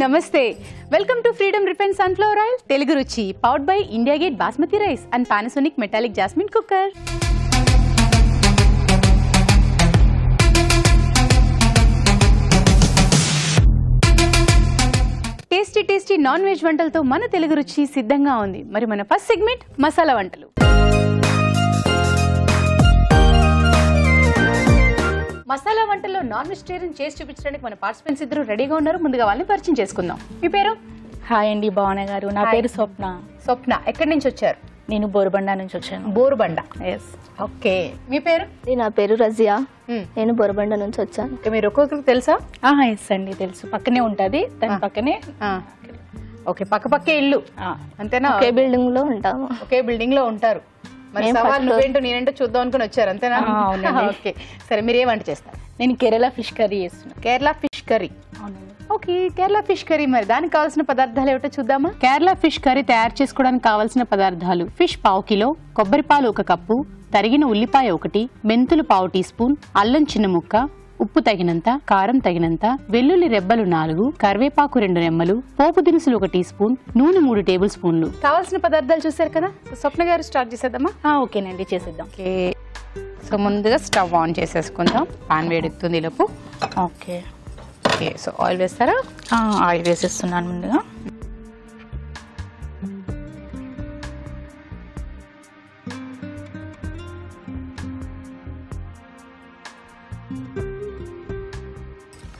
నమస్తే. Welcome to freedom refine sunflower oil Telugu Ruchi powered by India Gate basmati rice and Panasonic metallic jasmine cooker tasty tasty non veg వంటలతో మన తెలుగు రుచి సిద్ధంగా ఉంది. మరి మన first segment masala వంటలు. మసాలా వంటల్లో నాన్ వెజిటేరియన్ చేసి చూపించడానికి మన పార్టిసిపెంట్స్ ఇద్దరు రెడీగా ఉన్నారు. ముందుగా వాళ్ళని పరిచయం చేసుకుందాం. మీ పేరు? హాయ్ అండి భావన గారు. నా. పేరు స్వప్న. స్వప్న ఎక్కడి నుంచి వచ్చారు? నేను బోరుబండ నుంచి వచ్చాను. బోరుబండ. Yes okay. మీ పేరు? నా పేరు రజియా. మ్మ్. నేను బొరబండ నుంచి వచ్చాను. మీరు ఒక్కొక్కరికి తెలుసా? ఎస్ అండి తెలుసు. పక్కనే ఉంటది దాని పక్కనే. ఆ. ఓకే పక్క పక్కే ఇల్లు. ఆ, అంతేనా? ఒకే బిల్డింగ్లో ఉంటాము. ఒకే బిల్డింగ్లో ఉంటారు. మరి సవాల్ నువ్వేంటో నేనేంటో చూద్దాం అనుకుని వచ్చారు అంతేనా? అవునండి. ఓకే. సరే మీరు ఏ వంట చేస్తారు. నేను కేరళ ఫిష్ కర్రీ చేస్తున్నా. Kerala fish curry. Okay Kerala fish curry మరి దానికి కావాల్సిన పదార్థాలు ఏమిటో చూద్దామా? కేరళ ఫిష్ కర్రీ తయారు చేసుకోవడానికి కావాల్సిన పదార్థాలు ఫిష్ పావు కిలో కొబ్బరి పాలు ఒక కప్పు తరిగిన ఉల్లిపాయ ఒకటి మెంతులు పావు టీ స్పూన్ అల్లం చిన్న ముక్క ఉప్పు తగినంత కారం తగినంత వెల్లుల్లి రెబ్బలు నాలుగు కరివేపాకు రెండు రెమ్మలు పోపు దినుసులు ఒక టీ స్పూన్ నూనె మూడు టేబుల్ స్పూన్లు. కావాల్సిన పదార్థాలు చూసారు కదా? స్వప్న గారు స్టార్ట్ చేసేద్దామా? ఓకేనండి చేసేద్దాం. ఓకే. సో ముందుగా స్టవ్ ఆన్ చేసేసుకుందాం. పాన్ వేడెక్కుతుంది లోపు ఓకే. ఓకే సో ఆయిల్ వేస్తారా? ఆయిల్ వేసేస్తున్నాను ముందుగా.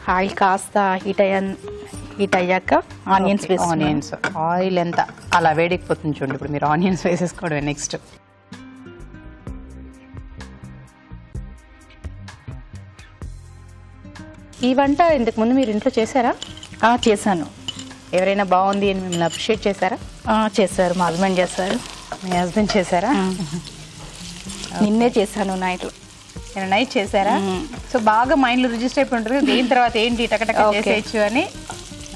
ఆయిల్ కాస్త హీట్ అయ్యా హీట్ అయ్యాక ఆనియన్స్ వేస్తున్నాను ఆనియన్స్ ఆయిల్ ఎంత? అలా వేడెక్కిపోతుంది చూడండి ఇప్పుడు మీరు ఆనియన్స్ వేసేసుకోవడమే నెక్స్ట్ ఈ వంట ఇంతకు ముందు మీరు ఇంట్లో చేశారా? చేశాను. ఎవరైనా బాగుంది అని మిమ్మల్ని అప్రిషియేట్ చేశారా? చేశారు. మా హస్బెండ్ చేశారు. మీ హస్బెండ్ చేశారా? నిన్నే చేశాను నైట్లో నైట్ చేశారా. సో బాగా మైండ్లో రిజిస్టర్ అయిపోయి ఉంటుంది దేని తర్వాత ఏంటి టకటక. చేసేయచ్చు అని.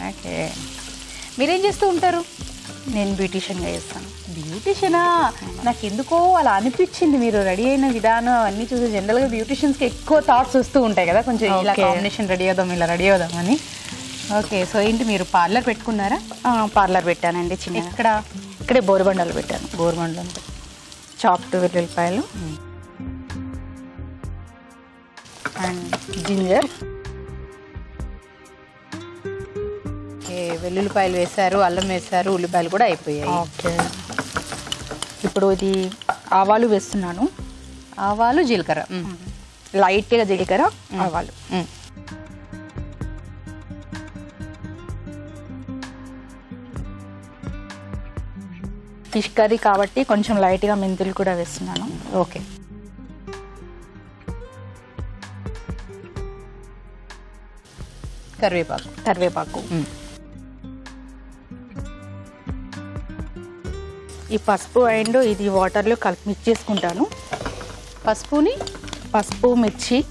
ఓకే. మీరేం చేస్తూ ఉంటారు? నేను బ్యూటీషియన్గా చేస్తాను. బ్యూటిషియనా? నాకు ఎందుకో అలా అనిపించింది మీరు రెడీ అయిన విధానం అన్ని చూసి. జనరల్గా బ్యూటిషియన్స్కి ఎక్కువ థాట్స్ వస్తూ ఉంటాయి కదా కొంచెం ఇలా. కాంబినేషన్ రెడీ అవుదాం ఇలా రెడీ అవుదాం అని. ఓకే సో ఏంటి మీరు పార్లర్ పెట్టుకున్నారా? పార్లర్ పెట్టానండి చిన్న ఇక్కడ ఇక్కడే బోరుబండలు పెట్టాను. గోర్మండ్లో చాప్డ్ వెల్లుల్లిపాయలు. And ginger. ఓకే వెల్లుల్లిపాయలు వేశారు అల్లం వేశారు ఉల్లిపాయలు కూడా అయిపోయాయి. ఓకే. ఇప్పుడు ఇది ఆవాలు వేస్తున్నాను. ఆవాలు జీలకర్ర. లైట్గా జీలకర్ర ఆవాలు. ఫిష్ కర్రీ కాబట్టి కొంచెం లైట్గా మెంతులు కూడా వేస్తున్నాను. ఓకే. కరివేపాకు. కరివేపాకు. ఈ పసుపు అండ్ ఇది వాటర్లో కలిపి మిక్స్ చేసుకుంటాను. పసుపుని? పసుపు మిర్చి.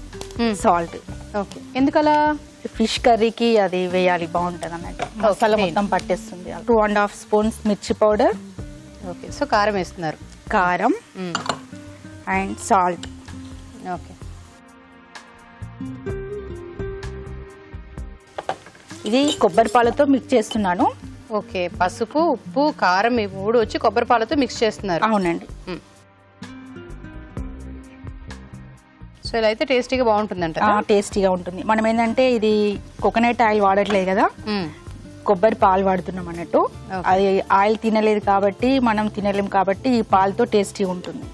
సాల్ట్. ఓకే. ఎందుకలా? ఫిష్ కర్రీకి అది వేయాలి బాగుంటుంది అన్నట్టు. మసాలా మొత్తం పట్టేస్తుంది. టూ అండ్ హాఫ్ స్పూన్స్ మిర్చి పౌడర్ ఓకే. సో కారం వేస్తున్నారు. కారం. And salt. ఓకే. ఇది కొబ్బరి పాలతో మిక్స్ చేస్తున్నాను. ఓకే పసుపు ఉప్పు కారం ఈ మూడు వచ్చి కొబ్బరి పాలతో మిక్స్ చేస్తున్నారు. అవునండి. సో ఇలా అయితే టేస్టీగా బాగుంటుందంట టేస్టీగా ఉంటుంది. మనం ఏంటంటే ఇది కోకోనట్ ఆయిల్ వాడట్లేదు కదా? కొబ్బరి పాలు వాడుతున్నాం అన్నట్టు. అది ఆయిల్ తినలేదు కాబట్టి మనం తినలేం కాబట్టి ఈ పాలతో టేస్టీ ఉంటుంది.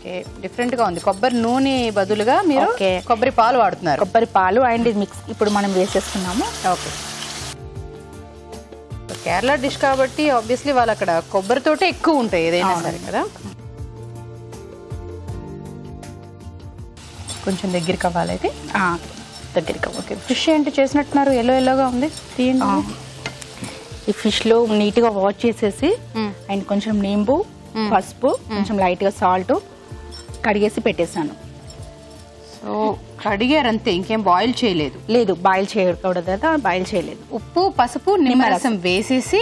డిఫరెంట్గా ఉంది. కొబ్బరి నూనె బదులుగా మీరు. కొబ్బరి పాలు వాడుతున్నారు. కొబ్బరి పాలు అండ్ మిక్స్ ఇప్పుడు మనం వేసేస్తున్నాము ఓకే. కేరళ డిష్ కాబట్టి ఆబ్వియస్లీ వాళ్ళు అక్కడ కొబ్బరితోటే ఎక్కువ ఉంటాయి ఏదైనా. సరే కదా. కొంచెం దగ్గరికి అవ్వాలైతే ఆ, దగ్గరికి ఓకే ఫిష్ ఏంటి చేసినట్టున్నారు? ఎల్లో ఎల్లోగా ఉంది. తీయండి. ఈ ఫిష్లో నీట్గా వాష్ చేసేసి. అండ్ కొంచెం నింబు పసుపు కొంచెం లైట్గా సాల్ట్ కడిగేసి పెట్టేసాను. సో కడిగారు అంతే ఇంకేం బాయిల్ చేయలేదు. లేదు బాయిల్ చేయకూడదు కదా బాయిల్ చేయలేదు. ఉప్పు పసుపు నిమ్మరసం వేసేసి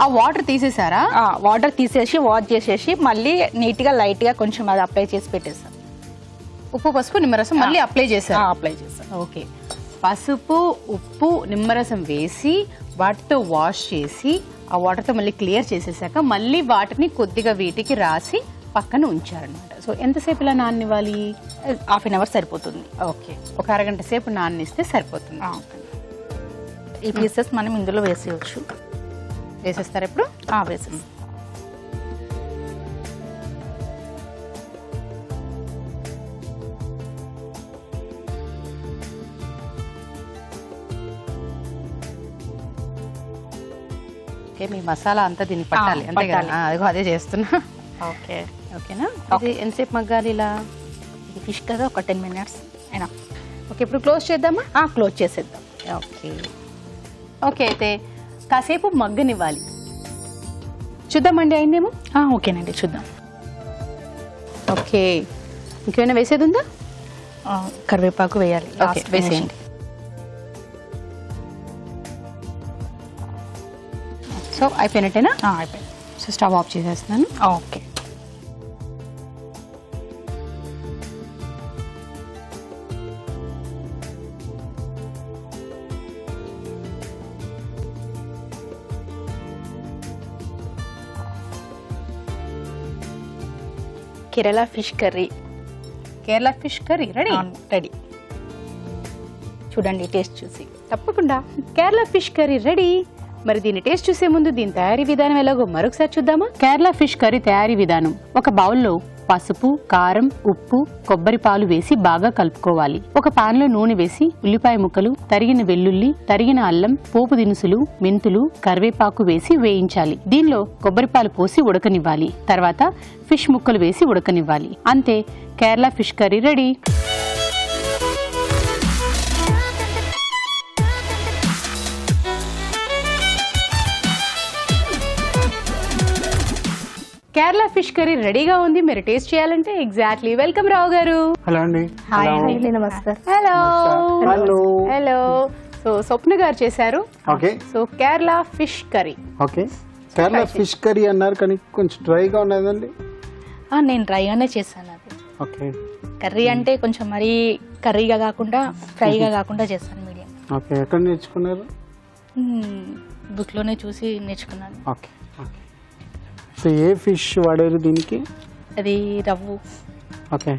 ఆ వాటర్ తీసేసారా? వాటర్ తీసేసి వాష్ చేసేసి మళ్ళీ నీట్గా లైట్గా కొంచెం అది అప్లై చేసి పెట్టేసాను ఉప్పు పసుపు నిమ్మరసం మళ్ళీ అప్లై చేశారు అప్లై చేశాను ఓకే. పసుపు ఉప్పు నిమ్మరసం వేసి వాటితో వాష్ చేసి ఆ వాటర్తో మళ్ళీ క్లియర్ చేసేసాక మళ్ళీ వాటిని కొద్దిగా వీటికి రాసి పక్కన ఉంచారనమాట సో ఎంతసేపు ఇలా నాననివ్వాలి? హాఫ్ అన్ అవర్ సరిపోతుంది. ఓకే. ఒక అరగంట సేపు నాననిస్తే సరిపోతుంది. ఈ పీసెస్ మనం ఇందులో వేసేయచ్చు. వేసేస్తారు ఇప్పుడు? ఆ, వేసేసి ఓకే మీ మసాలా అంతా దీనికి పట్టాలి. అంతే కదా? అదిగో అదే చేస్తున్నా. ఓకే. ఓకేనా? ఇది ఎంతసేపు మగ్గాలి ఇలా? ఇది ఫిష్ కదా ఒక టెన్ మినిట్స్. అయినా. ఓకే ఇప్పుడు క్లోజ్ చేద్దామా? క్లోజ్ చేసేద్దాం. ఓకే. ఓకే అయితే కాసేపు మగ్గనివ్వాలి. చూద్దామండి అయిందేమో? ఆ, ఓకేనండి చూద్దాం. ఓకే. ఇంకేమైనా వేసేది ఉందా కరివేపాకు వేయాలి. వేసేయండి. సో అయిపోయినట్టేనా? అయిపోయింది. సో స్టవ్ ఆఫ్ చేసేస్తున్నాను. Okay. Kerala fish curry Kerala fish curry ready ready చూడండి టేస్ట్ చూసి. తప్పకుండా. కేరళ ఫిష్ కర్రీ రెడీ మరి దీని టేస్ట్ చూసే ముందు దీని తయారీ విధానం ఎలాగో మరొకసారి చూద్దామా? కేరళ ఫిష్ కర్రీ తయారీ విధానం. ఒక బౌల్లో పసుపు కారం ఉప్పు కొబ్బరి పాలు వేసి బాగా కలుపుకోవాలి. ఒక పాన్లో నూనె వేసి ఉల్లిపాయ ముక్కలు తరిగిన వెల్లుల్లి తరిగిన అల్లం పోపు దినుసులు మెంతులు కరివేపాకు వేసి వేయించాలి. దీనిలో కొబ్బరిపాలు పోసి ఉడకనివ్వాలి. తర్వాత ఫిష్ ముక్కలు వేసి ఉడకనివ్వాలి. అంతే. Kerala fish curry ready. Kerala fish curry రెడీగా ఉంది. మీరు టేస్ట్ చేయాలంటే ఎగ్జాక్ట్లీ వెల్కమ్ రావు గారు. హలో అండి. Hi hello. అండి నమస్కారం hello. Hello. Hello. So Swapna గారు చేశారు. Okay. So Kerala fish curry. Okay. Kerala fish curry అన్నారు కానీ కొంచెం డ్రైగా ఉన్నదండి. ఆ, నేను డ్రైగానే చేశాను అది. ఓకే. కర్రీ అంటే కొంచెం మరీ కర్రీగా కాకుండా ఫ్రైగా కాకుండా చేశాను మీడియం. ఓకే. ఎక్కడ నేర్చుకున్నారు? బుక్లోనే చూసి నేర్చుకున్నాను. ఓకే. సో ఏ ఫిష్ వాడారు దీనికి? అది రవ్వు. ఓకే.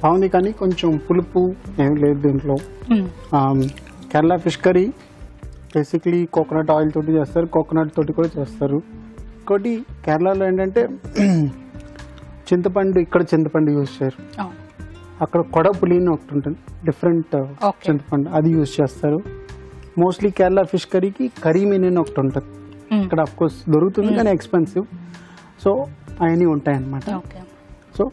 బాగుంది కానీ కొంచెం పులుపు ఏం లేదు దీంట్లో. Kerala fish curry basically coconut oil తోటి చేస్తారు కోకోనట్ తోటి కూడా చేస్తారు. ఇంకోటి కేరళలో ఏంటంటే చింతపండు ఇక్కడ చింతపండు యూజ్ చేయరు. అక్కడ కొడ పులి అని ఒకటి ఉంటుంది డిఫరెంట్ Okay. చింతపండు అది యూజ్ చేస్తారు. మోస్ట్లీ కేరళ ఫిష్ కర్రీకి కరీ మీన్ అని ఒకటి ఉంటుంది. ఇక్కడ అఫ్ కోర్స్ దొరుకుతుంది కానీ ఎక్స్పెన్సివ్ సో అవన్నీ ఉంటాయి అన్నమాట సో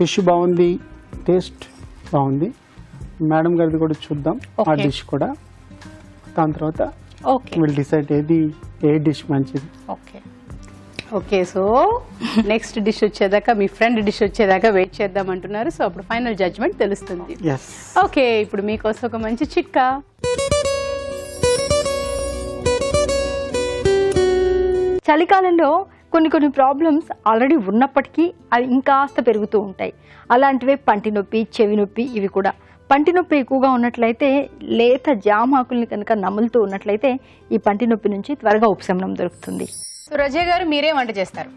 ఫిష్ బాగుంది టేస్ట్ బాగుంది. మేడం గారిది కూడా చూద్దాం. ఆ. డిష్ కూడా. దాని తర్వాత ఓకే. విల్ డిసైడ్ ఏది ఏ డిష్ మంచిది. Okay. Okay so next dish వచ్చేదాకా మీ ఫ్రెండ్ డిష్ వచ్చేదాకా వెయిట్ చేద్దాం అంటున్నారు. సో అప్పుడు ఫైనల్ జడ్జ్మెంట్ తెలుస్తుంది. ఓకే ఇప్పుడు మీకోసం ఒక మంచి చిట్కా. చలికాలంలో కొన్ని కొన్ని ప్రాబ్లమ్స్ ఆల్రెడీ ఉన్నప్పటికీ అవి ఇంకాస్త పెరుగుతూ ఉంటాయి. అలాంటివే పంటి నొప్పి చెవి నొప్పి ఇవి కూడా. పంటి నొప్పి ఎక్కువగా ఉన్నట్లయితే లేత జామాకుల్ని కనుక నములుతూ ఉన్నట్లయితే ఈ పంటి నొప్పి నుంచి త్వరగా ఉపశమనం దొరుకుతుంది. సో రజయ్ గారు మీరే వంట చేస్తారు?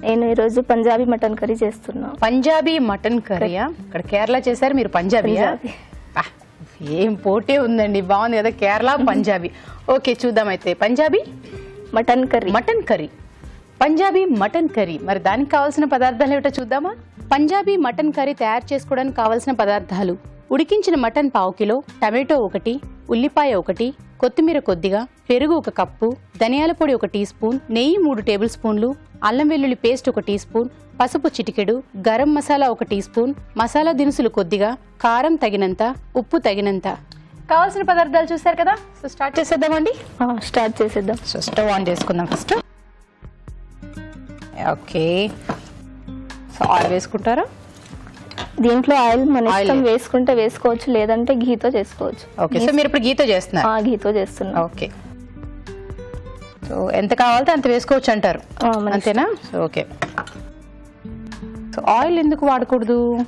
నేను ఈరోజు పంజాబీ మటన్ కర్రీ చేస్తున్నా. పంజాబీ మటన్ కర్రీయా? ఇక్కడ కేరళ చేశారు మీరు పంజాబీయా? పంజాబీ. ఏం పోటీ ఉందండి బాగుంది కదా కేరళ పంజాబీ. ఓకే చూద్దాం అయితే. Punjabi? Mutton curry. Mutton curry. Punjabi mutton curry. మరి దానికి కావాల్సిన పదార్థాలు ఏమిటో చూద్దామా? పంజాబీ మటన్ కర్రీ తయారు చేసుకోవడానికి కావాల్సిన పదార్థాలు. ఉడికించిన మటన్ పావు కిలో టమాటో ఒకటి ఉల్లిపాయ ఒకటి కొత్తిమీర కొద్దిగా పెరుగు ఒక కప్పు ధనియాల పొడి ఒక టీ స్పూన్ నెయ్యి మూడు టేబుల్ స్పూన్లు అల్లం వెల్లుల్లి పేస్ట్ ఒక టీ స్పూన్ పసుపు చిటికెడు గరం మసాలా ఒక టీ స్పూన్ మసాలా దినుసులు కొద్దిగా కారం తగినంత ఉప్పు తగినంత. కావాల్సిన పదార్థాలు చూసారు కదా? సో స్టార్ట్ చేసేద్దామండి? స్టార్ట్ చేసేద్దాం. సో స్టవ్ ఆన్ చేసుకుందాం ఫస్ట్ ఓకే. సో ఆయిల్ వేసుకుంటారా? దీంట్లో ఆయిల్ మన. ఇష్టం వేసుకుంటే వేసుకోవచ్చు లేదంటే ఘీతో చేసుకోవచ్చు. ఓకే సో మీరు ఇప్పుడు గీతో చేస్తున్నారు. ఆ ఘీతో చేస్తున్నాం. ఓకే. సో ఎంత కావాలంటే అంత వేసుకోవచ్చు అంటారు. అంతేనా? ఓకే. సో ఆయిల్ ఎందుకు వాడకూడదు?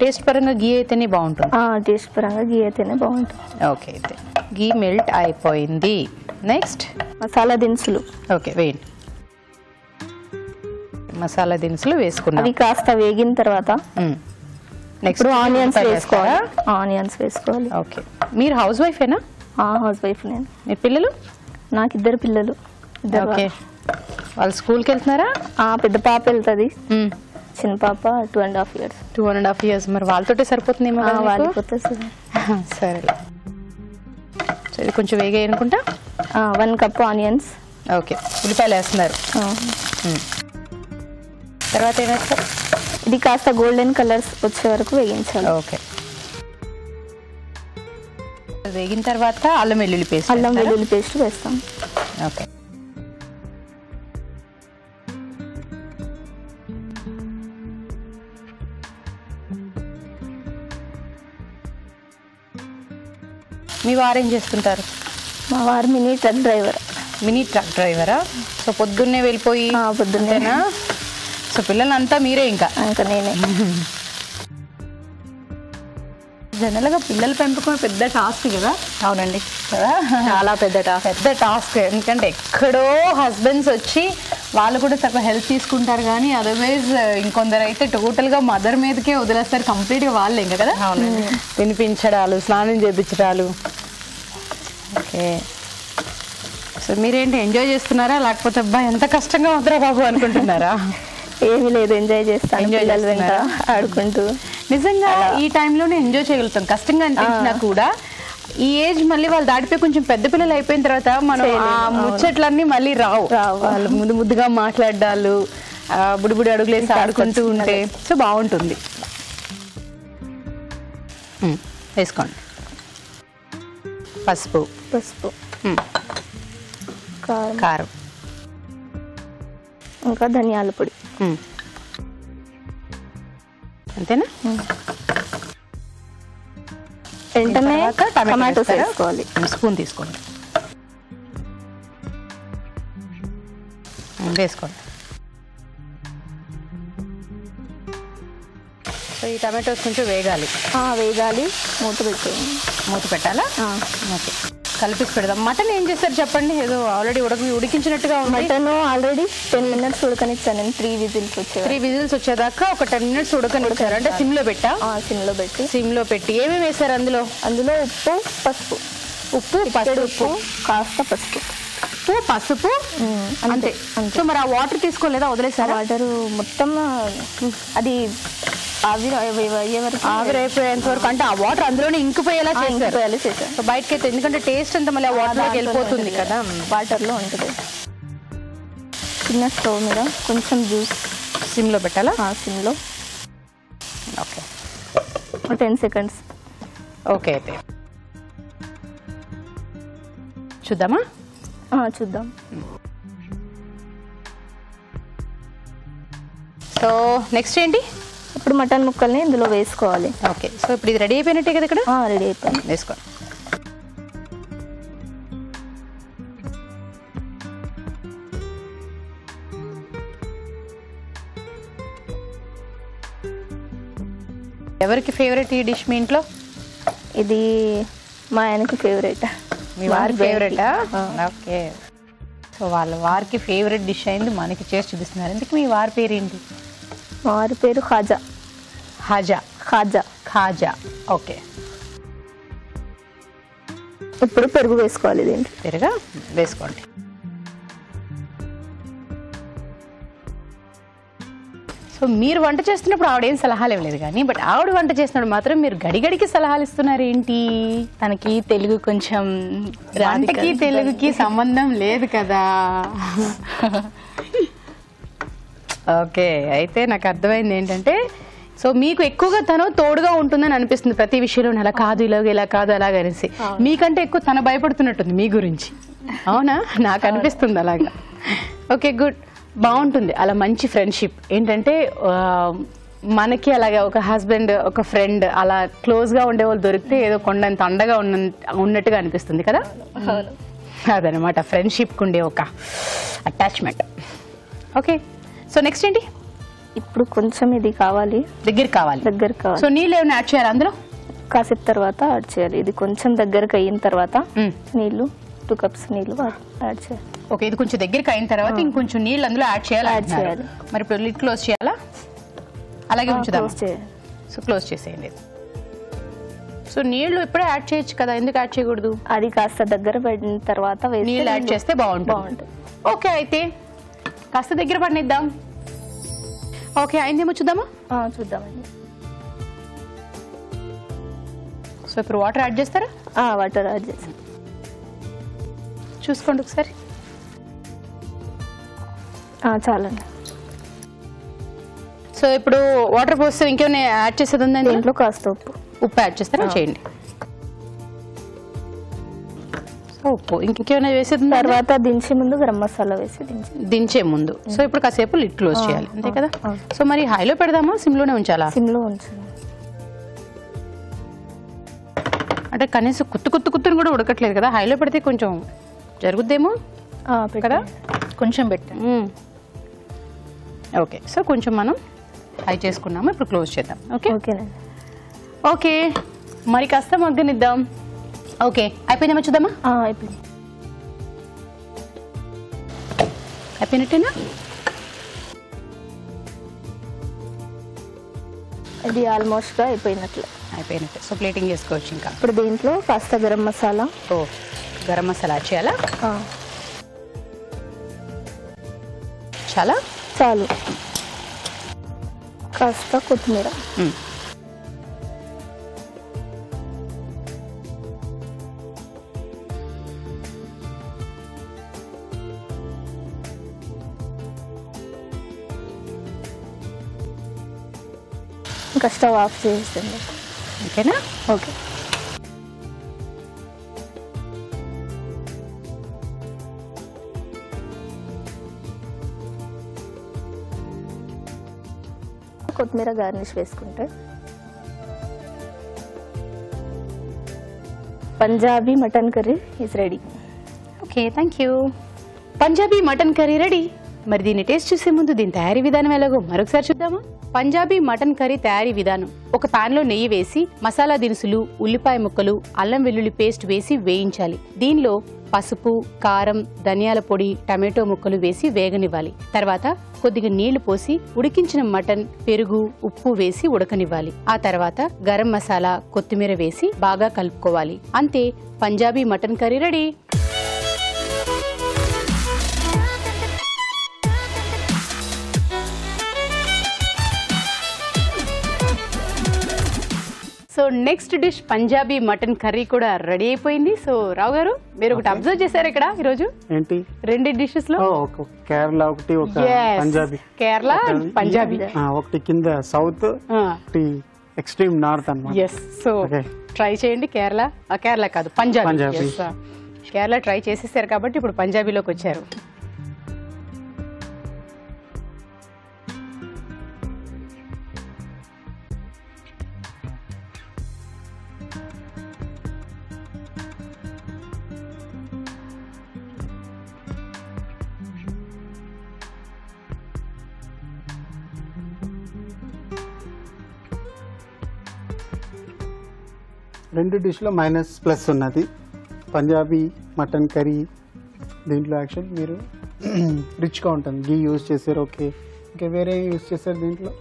టేస్ట్ పరంగా గీ అయితేనే బాగుంటుంది. టేస్ట్ పరంగా ఘీ అయితేనే బాగుంటుంది. ఓకే అయితే. గీ మెల్ట్ అయిపోయింది. నెక్స్ట్ మసాలా దినుసులు. ఓకే వేయండి. మసాలా దినుసులు వేసుకున్నాం. అవి కాస్త వేగిన తర్వాత నెక్స్ట్ ఆనియన్స్ వేసుకోవాలి. ఆనియన్స్ వేసుకోవాలి. ఓకే. మీరు హౌస్ వైఫేనా ఆ హౌస్ వైఫ్ నేను. మీ పిల్లలు? నాకు ఇద్దరు పిల్లలు. ఓకే. వాళ్ళు స్కూల్కి వెళ్తున్నారా? ఆ పెద్ద పాప వెళ్తుంది. చిన్న పాప two and half years. Two and half years మరి వాళ్ళతోటే మీకు? వాళ్ళిపోతే సరే సో ఇది కొంచెం వేగాయి అనుకుంటా? One cup onions. ఓకే. ఉల్లిపాయలు వేస్తున్నారు. తర్వాత ఏం వేస్తారు ఇది కాస్త గోల్డెన్ కలర్స్ వచ్చే వరకు వేగించాలి. ఓకే. వేగిన తర్వాత అల్లం వెల్లుల్లి పేస్ట్ అల్లం వెల్లుల్లి పేస్ట్ వేస్తాం. ఓకే. మీ వారు ఏం చేస్తుంటారు? మా వారు mini truck driver. Mini truck డ్రైవరా? So పొద్దున్నే వెళ్ళిపోయి ఆ, పొద్దున్నే. అంతేనా? సో పిల్లలంతా మీరే ఇంకా. ఇంకా నేనే. జనరల్గా పిల్లల పెంపకం పెద్ద టాస్క్ కదా? అవునండి. చాలా పెద్ద టాస్క్. పెద్ద టాస్క్. ఎందుకంటే ఎక్కడో హస్బెండ్స్ వచ్చి వాళ్ళు కూడా తక్కువ హెల్ప్ తీసుకుంటారు కానీ అదర్వైజ్ ఇంకొందరు అయితే టోటల్గా మదర్ మీదకే వదిలేస్తారు కంప్లీట్గా వాళ్ళే ఇంకా కదా? అవునండి. వినిపించడాలు స్నానం చేయించడాలు ఓకే. సో మీరేంటి ఎంజాయ్ చేస్తున్నారా? లేకపోతే అబ్బా ఎంత కష్టంగా ఉందిరా బాబు అనుకుంటున్నారా? ఏమీ లేదు ఎంజాయ్ చేస్తాను పిల్లల వెంట? ఆడుకుంటూ. నిజంగా ఈ టైంలోనే ఎంజాయ్ చేయగలుగుతాం కష్టంగా అనిపించినా కూడా. ఈ ఏజ్ మళ్ళీ వాళ్ళు దాటిపోయి కొంచెం పెద్ద పిల్లలు అయిపోయిన తర్వాత మనం ఆ ముచ్చట్లన్నీ మళ్ళీ రావు. రావు. వాళ్ళు ముద్దు ముద్దుగా మాట్లాడాలు బుడిబుడి అడుగులేసి ఆడుకుంటూ ఉంటే సో బాగుంటుంది. వేసుకోండి. పసుపు. పసుపు. కారం. ఇంకా ధనియాల పొడి. అంతేనా? వెంటనే టమాటోస్? వేసుకోవాలి. స్పూన్ తీసుకోండి. వేసుకోండి. సో ఈ టమాటోస్ కొంచెం వేగాలి. వేగాలి. మూత పెట్టేయండి. మూత పెట్టాలా. ఓకే. కలిపిసి పెడదాం మటన్ ఏం చేస్తారు చెప్పండి? ఏదో ఆల్రెడీ ఉడక ఉడికించినట్టుగా ఉంది. మటన్ ఆల్రెడీ టెన్ మినిట్స్ ఉడకనిచ్చాను నేను. త్రీ విజిల్స్ వచ్చేవి త్రీ విజిల్స్ వచ్చేదాకా ఒక టెన్ మినిట్స్ ఉడకనిచ్చారు. అంటే సిమ్లో పెట్టా? సిమ్లో పెట్టి. సిమ్లో పెట్టి. ఏమేమి వేశారు అందులో? అందులో ఉప్పు పసుపు. ఉప్పు పసుపు. ఉప్పు కాస్త పసుపు. ఉప్పు పసుపు? అంతే సో మరి ఆ వాటర్ తీసుకోలేదా? వదిలేసారా? వాటర్ మొత్తం అది ఆవిరి ఆవిరి అయిపోయేంత వరకు అంటే ఆ వాటర్ అందులోనే ఇంకిపోయేలా ఆ, చేశారు. సో బయటకి అయితే ఎందుకంటే టేస్ట్ అంతా మళ్ళీ ఆ వాటర్ వెళ్ళిపోతుంది కదా. వాటర్లో ఉంటుంది. చిన్న స్టవ్ మీద కొంచెం జ్యూస్ సిమ్లో పెట్టాలా సిమ్లో. ఓకే. టెన్ సెకండ్స్ ఓకే అయితే. చూద్దామా? చూద్దాం. సో నెక్స్ట్ ఏంటి? ఇప్పుడు మటన్ ముక్కల్ని ఇందులో వేసుకోవాలి. ఓకే. సో ఇప్పుడు ఇది రెడీ అయిపోయినట్టే కదా ఇక్కడ? రెడీ అయిపోయింది. వేసుకోండి ఎవరికి ఫేవరెట్ ఈ డిష్ మీ ఇంట్లో? ఇది మా ఆయనకి ఫేవరెట్ మీ వారి ఫేవరెటా ఓకే. సో వాళ్ళ వారికి ఫేవరెట్ డిష్ అయింది మనకి చేసి చూపిస్తున్నారు. ఎందుకు మీ వారి పేరు ఏంటి? వారి పేరు ఖాజా. హాజా ఖాజా. ఖాజా. ఓకే. ఇప్పుడు పెరుగు వేసుకోవాలి దీంట్లో పెరుగా? వేసుకోండి. సో మీరు వంట చేస్తున్నప్పుడు ఆవిడేం సలహాలు ఇవ్వలేదు కానీ బట్ ఆవిడ వంట చేస్తున్నప్పుడు మాత్రం మీరు గడిగడికి సలహాలు ఇస్తున్నారు ఏంటి? తనకి తెలుగు కొంచెం వంటకి. తెలుగుకి సంబంధం లేదు కదా. ఓకే అయితే నాకు అర్థమైంది ఏంటంటే సో మీకు ఎక్కువగా తను తోడుగా ఉంటుందని అనిపిస్తుంది ప్రతి విషయంలో అలా కాదు ఇలాగ ఇలా కాదు అలాగ అనేసి. మీకంటే ఎక్కువ తను భయపడుతున్నట్టుంది మీ గురించి. అవునా? నాకు అనిపిస్తుంది అలాగా. Okay good. బాగుంటుంది. అలా మంచి ఫ్రెండ్షిప్. ఏంటంటే మనకి అలాగే ఒక హస్బెండ్ ఒక ఫ్రెండ్ అలా క్లోజ్గా ఉండే వాళ్ళు దొరికితే ఏదో కొండంత అండగా ఉన్న ఉన్నట్టుగా అనిపిస్తుంది కదా? అదనమాట. ఫ్రెండ్షిప్ ఉండే ఒక అటాచ్మెంట్. ఓకే. సో నెక్స్ట్ ఏంటి? ఇప్పుడు కొంచెం ఇది కావాలి. దగ్గర కావాలి. దగ్గర సో కావాలి నీళ్ళు ఏమైనా యాడ్ చేయాలి అందులో? కాసేపు తర్వాత యాడ్ చేయాలి. ఇది కొంచెం దగ్గరకు అయిన తర్వాత. నీళ్ళు టూ కప్స్ నీళ్ళు యాడ్ చేయాలి. ఓకే ఇది కొంచెం దగ్గరికి అయిన తర్వాత ఇంకొంచెం నీళ్ళు అందులో యాడ్ చేయాలి అంటున్నారు. చేయాలి. మరి ఇప్పుడు లిడ్ క్లోజ్ చేయాలా? అలాగే ఉంచుదాం సో క్లోజ్ చేసేయండి. సో నీళ్ళు ఇప్పుడే యాడ్ చేయొచ్చు కదా ఎందుకు యాడ్ చేయకూడదు? అది కాస్త దగ్గర పడిన తర్వాత నీళ్ళు యాడ్ చేస్తే బాగుంటుంది. బాగుంటుంది. ఓకే అయితే కాస్త దగ్గర పడినిద్దాం. ఓకే అయిందేమో చూద్దామా? ఆ, చూద్దామండి. సో ఇప్పుడు వాటర్ యాడ్ చేస్తారా? వాటర్ యాడ్ చేసాం చూసుకోండి ఒకసారి. చాలండి. సో ఇప్పుడు వాటర్ పోస్తే ఇంకేమైనా యాడ్ చేసేది ఉందండి దీంట్లో కాస్త ఉప్పు. ఉప్పు యాడ్ చేస్తారా? చేయండి. సో ఉప్పు. ఇంకేమైనా వేసేది? తర్వాత దించే ముందు గరం మసాలా వేసి దించి దించే ముందు. సో ఇప్పుడు కాసేపు లిడ్ క్లోజ్ చేయాలి. అంతే కదా. సో మరి హైలో పెడదామా? సిమ్లోనే ఉంచాలా? సిమ్లో ఉంచండి. అంటే కనీసం కుత్తు కుత్తు కుత్తుని కూడా ఉడకట్లేదు కదా? హైలో పెడితే కొంచెం జరుగుద్దేమో? కదా. కొంచెం పెట్టండి మ్మ్. ఓకే. సో కొంచెం మనం హై చేసుకున్నాము. ఇప్పుడు క్లోజ్ చేద్దాం. ఓకే? ఓకేనండి ఓకే. మరి కాస్త మగ్గనిద్దాం. ఓకే. అయిపోయిందేమో చూద్దామా? అయిపోయింది. అయిపోయినట్టేనా? ఇది ఆల్మోస్ట్గా అయిపోయినట్లే. అయిపోయినట్టే సో ప్లేటింగ్ చేసుకోవచ్చు ఇంకా. ఇప్పుడు దీంట్లో కాస్త గరం మసాలా. ఓ గరం మసాలా చేయాలా? చాలా? చాలు. కాస్త కొత్తిమీర. ఇంకా స్టవ్ ఆఫ్ చేసేయండి ఓకేనా? ఓకే. కొత్తిమీర గార్నిష్ వేసుకుంటే. Punjabi mutton curry is ready okay thank you Punjabi mutton curry ready మరి దీన్ని టేస్ట్ చూసే ముందు దీని తయారీ విధానం ఎలాగో మరొకసారి చూద్దామా? పంజాబీ మటన్ కర్రీ తయారీ విధానం. ఒక ప్యాన్లో లో నెయ్యి వేసి మసాలా దినుసులు ఉల్లిపాయ ముక్కలు అల్లం వెల్లుల్లి పేస్ట్ వేసి వేయించాలి. దీనిలో పసుపు కారం ధనియాల పొడి టమాటో ముక్కలు వేసి వేగనివ్వాలి. తర్వాత కొద్దిగా నీళ్ళు పోసి ఉడికించిన మటన్ పెరుగు ఉప్పు వేసి ఉడకనివ్వాలి. ఆ తర్వాత గరం మసాలా కొత్తిమీర వేసి బాగా కలుపుకోవాలి. అంతే Punjabi mutton curry ready! So next dish Punjabi mutton curry కూడా రెడీ అయిపోయింది. సో రావు గారు మీరు ఒకటి అబ్జర్వ్ చేశారు ఇక్కడ ఈరోజు? ఏంటి? రెండు డిషెస్లో కేరళ ఒకటి. పంజాబీ. కేరళ పంజాబీ. ఒకటి కింద సౌత్ ఒకటి ఎక్స్ట్రీమ్ నార్త్ అన్నమాట. Yes so. ట్రై చేయండి కేరళ. ఆ, కేరళ కాదు పంజాబీ. కేరళ ట్రై చేసేసారు కాబట్టి ఇప్పుడు పంజాబీలోకి వచ్చారు. రెండు డిష్లో మైనస్ ప్లస్ ఉన్నది. పంజాబీ మటన్ కర్రీ దీంట్లో యాక్చువల్ మీరు రిచ్గా ఉంటుంది. గీ యూజ్ చేశారు ఓకే. ఇంకా వేరే యూజ్ చేశారు దీంట్లో?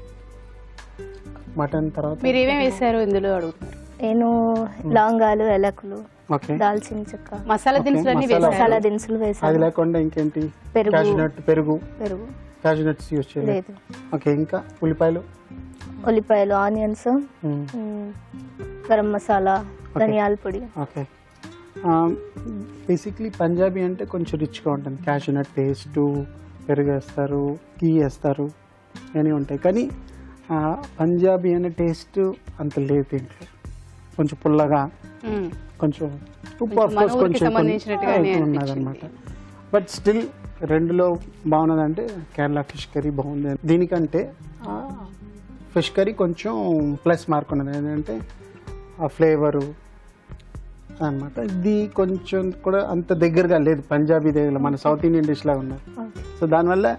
మటన్ తర్వాత మీరు ఏమేమి వేశారు ఇందులో అడుగుతున్నారు నేను లవంగాలు ఎలకులు ఓకే. దాల్చిన చెక్క. మసాలా దినుసులు అన్ని మసాలా. దినుసులు అది వేసాను లేకుండా ఇంకేంటి? పెరుగు. పెరుగు. పెరుగు. క్యాషనట్స్ యూజ్ చేయలేదు. లేదు. ఓకే ఇంకా ఉల్లిపాయలు? ఉల్లిపాయలు ఆనియన్స్. మ్మ్. గరం మసాలా ధనియాల పొడి. ఓకే. బేసిక్లీ పంజాబీ అంటే కొంచెం రిచ్గా ఉంటుంది. క్యాషనట్ పేస్ట్ పెరుగు వేస్తారు గీ వేస్తారు అన్నీ ఉంటాయి. కానీ పంజాబీ అనే టేస్ట్ అంత లేదు దీంట్లో. కొంచెం పుల్లగా కొంచెం ఉప్పు కొంచెం ఆఫ్ మన కోర్స్ ఊరికి కొంచెం ఉన్నదన్నమాట. బట్ స్టిల్ రెండులో బాగున్నదంటే కేరళ ఫిష్ కర్రీ బాగుంది. దీనికంటే ఫిష్ కర్రీ కొంచెం ప్లస్ మార్క్ ఉన్నది. ఏంటంటే ఆ ఫ్లేవరు అన్నమాట. ఇది కొంచెం కూడా అంత దగ్గరగా లేదు. పంజాబీ దగ్గర మన సౌత్ ఇండియన్ డిష్ లాగా ఉన్నది. సో దానివల్ల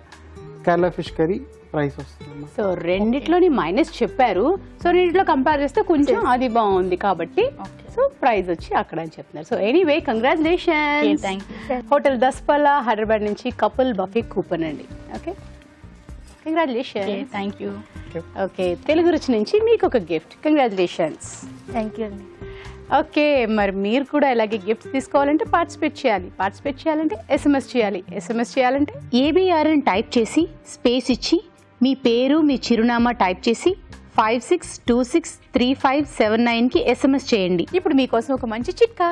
కేరళ ఫిష్ కర్రీ ప్రైస్ వస్తుంది. సో రెండిట్లోని మైనస్ చెప్పారు. సో రెండిట్లో కంపేర్ చేస్తే కొంచెం అది బాగుంది కాబట్టి సో ప్రైజ్ వచ్చి అక్కడ అని చెప్తున్నారు. So anyway congratulation hotel Daspalla Hyderabad నుంచి కపుల్ బఫే కూపన్ అండి. Okay? Congratulation thank you okay Telugu Ruchi నుంచి మీకు ఒక గిఫ్ట్. కంగ్రాచులేషన్స్. థ్యాంక్ యూ అండి ఓకే మరి మీరు కూడా ఇలాగే గిఫ్ట్స్ తీసుకోవాలంటే పార్టిసిపేట్ చేయాలి. పార్టిసిపేట్ చేయాలంటే ఎస్ఎంఎస్ చేయాలి. ఎస్ఎంఎస్ చేయాలంటే ఏబిఆర్ఎన్ అని టైప్ చేసి స్పేస్ ఇచ్చి మీ పేరు మీ చిరునామా టైప్ చేసి five six two six three five seven నైన్కి ఎస్ఎంఎస్ చేయండి. ఇప్పుడు మీకోసం ఒక మంచి చిట్కా.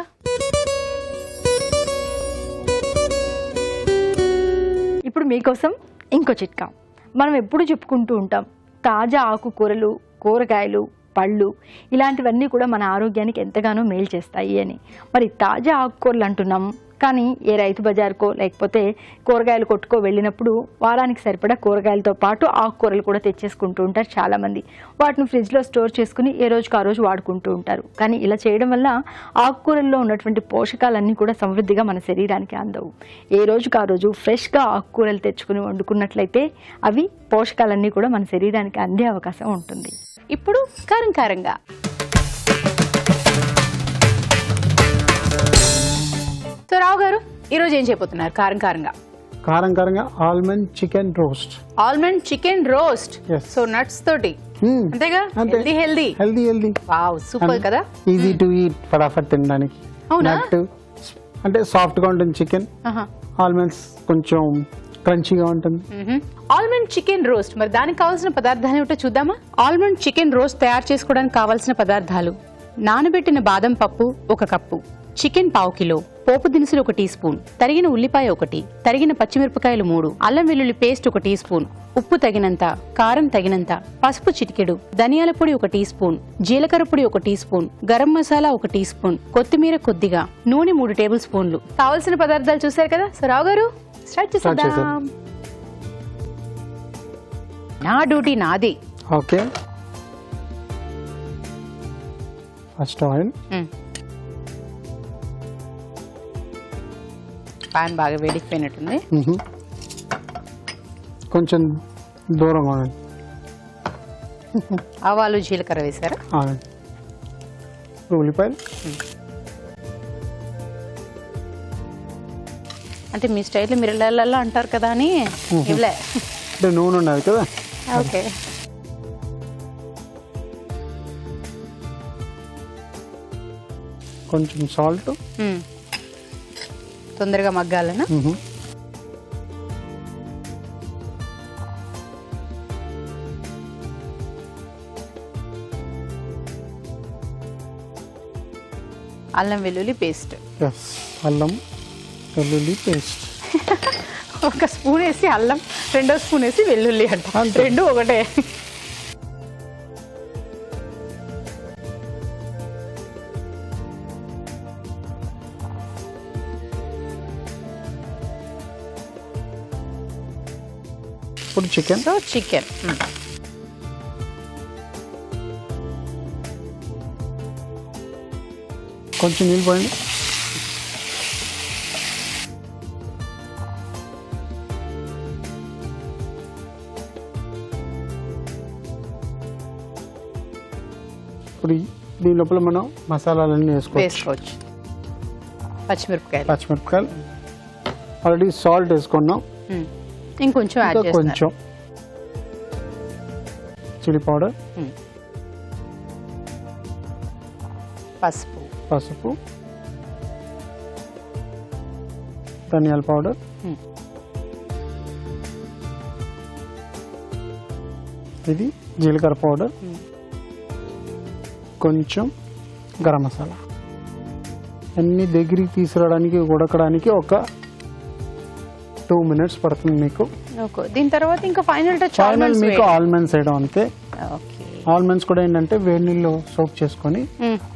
ఇప్పుడు మీకోసం ఇంకో చిట్కా. మనం ఎప్పుడు చెప్పుకుంటూ ఉంటాం. తాజా ఆకుకూరలు కూరగాయలు పళ్ళు ఇలాంటివన్నీ కూడా మన ఆరోగ్యానికి ఎంతగానో మేలు చేస్తాయి అని. మరి తాజా ఆకుకూరలు అంటున్నాం. కానీ ఏ రైతు బజార్కో లేకపోతే కూరగాయలు కొట్టుకో వెళ్ళినప్పుడు వారానికి సరిపడా కూరగాయలతో పాటు ఆకుకూరలు కూడా తెచ్చేసుకుంటూ ఉంటారు చాలామంది. వాటిని ఫ్రిడ్జ్లో స్టోర్ చేసుకుని ఏ రోజుకు ఆ రోజు వాడుకుంటూ ఉంటారు. కానీ ఇలా చేయడం వల్ల ఆకుకూరల్లో ఉన్నటువంటి పోషకాలన్నీ కూడా సమృద్ధిగా మన శరీరానికి అందవు. ఏ రోజుకు ఆ రోజు ఫ్రెష్గా ఆకుకూరలు తెచ్చుకుని వండుకున్నట్లయితే అవి పోషకాలన్నీ కూడా మన శరీరానికి అందే అవకాశం ఉంటుంది. ఇప్పుడు కారం కారంగా. సో రావు గారు ఈరోజు ఏం చేయబోతున్నారు? కారం కారంగా. కారం కారంగా almond chicken roast. Almond chicken roast. So nuts తోటి. అంతేగా? అంతే. Healthy healthy healthy healthy wow super కదా? ఈజీ టు ఈట్ ఫటాఫట్ తినడానికి. అవునా? అంటే సాఫ్ట్గా ఉంటుంది చికెన్. ఆల్మండ్స్ కొంచెం క్రంచీగా ఉంటుంది. Almond chicken roast. మరి దానికి కావాల్సిన పదార్థాలు ఏమిటో చూద్దామా? ఆల్మండ్ చికెన్ రోస్ట్ తయారు చేసుకోవడానికి కావాల్సిన పదార్థాలు. నానబెట్టిన బాదం పప్పు ఒక కప్పు. చికెన్ పావు కిలో పోపు దినుసులు ఒక టీ స్పూన్ తరిగిన ఉల్లిపాయ ఒకటి తరిగిన పచ్చిమిరపకాయలు మూడు అల్లం వెల్లుల్లి పేస్ట్ ఒక టీ స్పూన్ ఉప్పు తగినంత కారం తగినంత పసుపు చిటికెడు ధనియాల పొడి ఒక టీ స్పూన్ జీలకర్ర పొడి ఒక టీ స్పూన్ గరం మసాలా ఒక టీ స్పూన్ కొత్తిమీర కొద్దిగా నూనె మూడు టేబుల్ స్పూన్లు. కావాల్సిన పదార్థాలు చూసారు కదా? సో రావు గారు స్టార్ట్ చేసేద్దాం. నా డ్యూటీ నాది. ఓకే. First oil. పాన్ బాగా వేడికిపోయినట్టుంది. కొంచెం దూరంగా ఆవాలు జీలకర్ర వేశారా? ఉల్లిపాయలు. అంటే మీ స్టైల్లో మీరు ఇళ్ళల్లో అంటారు కదా అని ఇవ్వలే. నూనె ఉన్నది కదా. ఓకే. కొంచెం సాల్ట్. తొందరగా మగ్గాలనా? అల్లం వెల్లుల్లి పేస్ట్. అల్లం వెల్లుల్లి పేస్ట్. ఒక స్పూన్ వేసి అల్లం రెండో స్పూన్ వేసి వెల్లుల్లి అంట. రెండు ఒకటే. ఇప్పుడు చికెన్ సో చికెన్ కొంచెం నీళ్ళు పోయండి ఇప్పుడు ఈ- దీని లోపల మనం మసాలాలన్నీ వేసుకోవచ్చు వేసుకోవచ్చు పచ్చిమిరపకాయలు పచ్చిమిరపకాయలు ఆల్రెడీ సాల్ట్ వేసుకున్నాం మ్మ్. ఇంకొంచెం యాడ్ ఇంకా చేస్తున్నారు కొంచెం చిల్లీ పౌడర్. పసుపు. పసుపు. ధనియాల పౌడర్. ఇది జీలకర్ర పౌడర్. కొంచెం గరం మసాలా. అన్ని దగ్గరికి తీసుకురావడానికి ఉడకడానికి ఒక టూ మినిట్స్ పడుతుంది మీకు. ఓకే. దీని తర్వాత ఇంకా ఫైనల్ టచ్ ఫైనల్ మీకు ఆల్మండ్స్ వేయడం అంతే. ఓకే. ఆల్మండ్స్ కూడా ఏంటంటే వేడి నీళ్ళు సోప్ చేసుకొని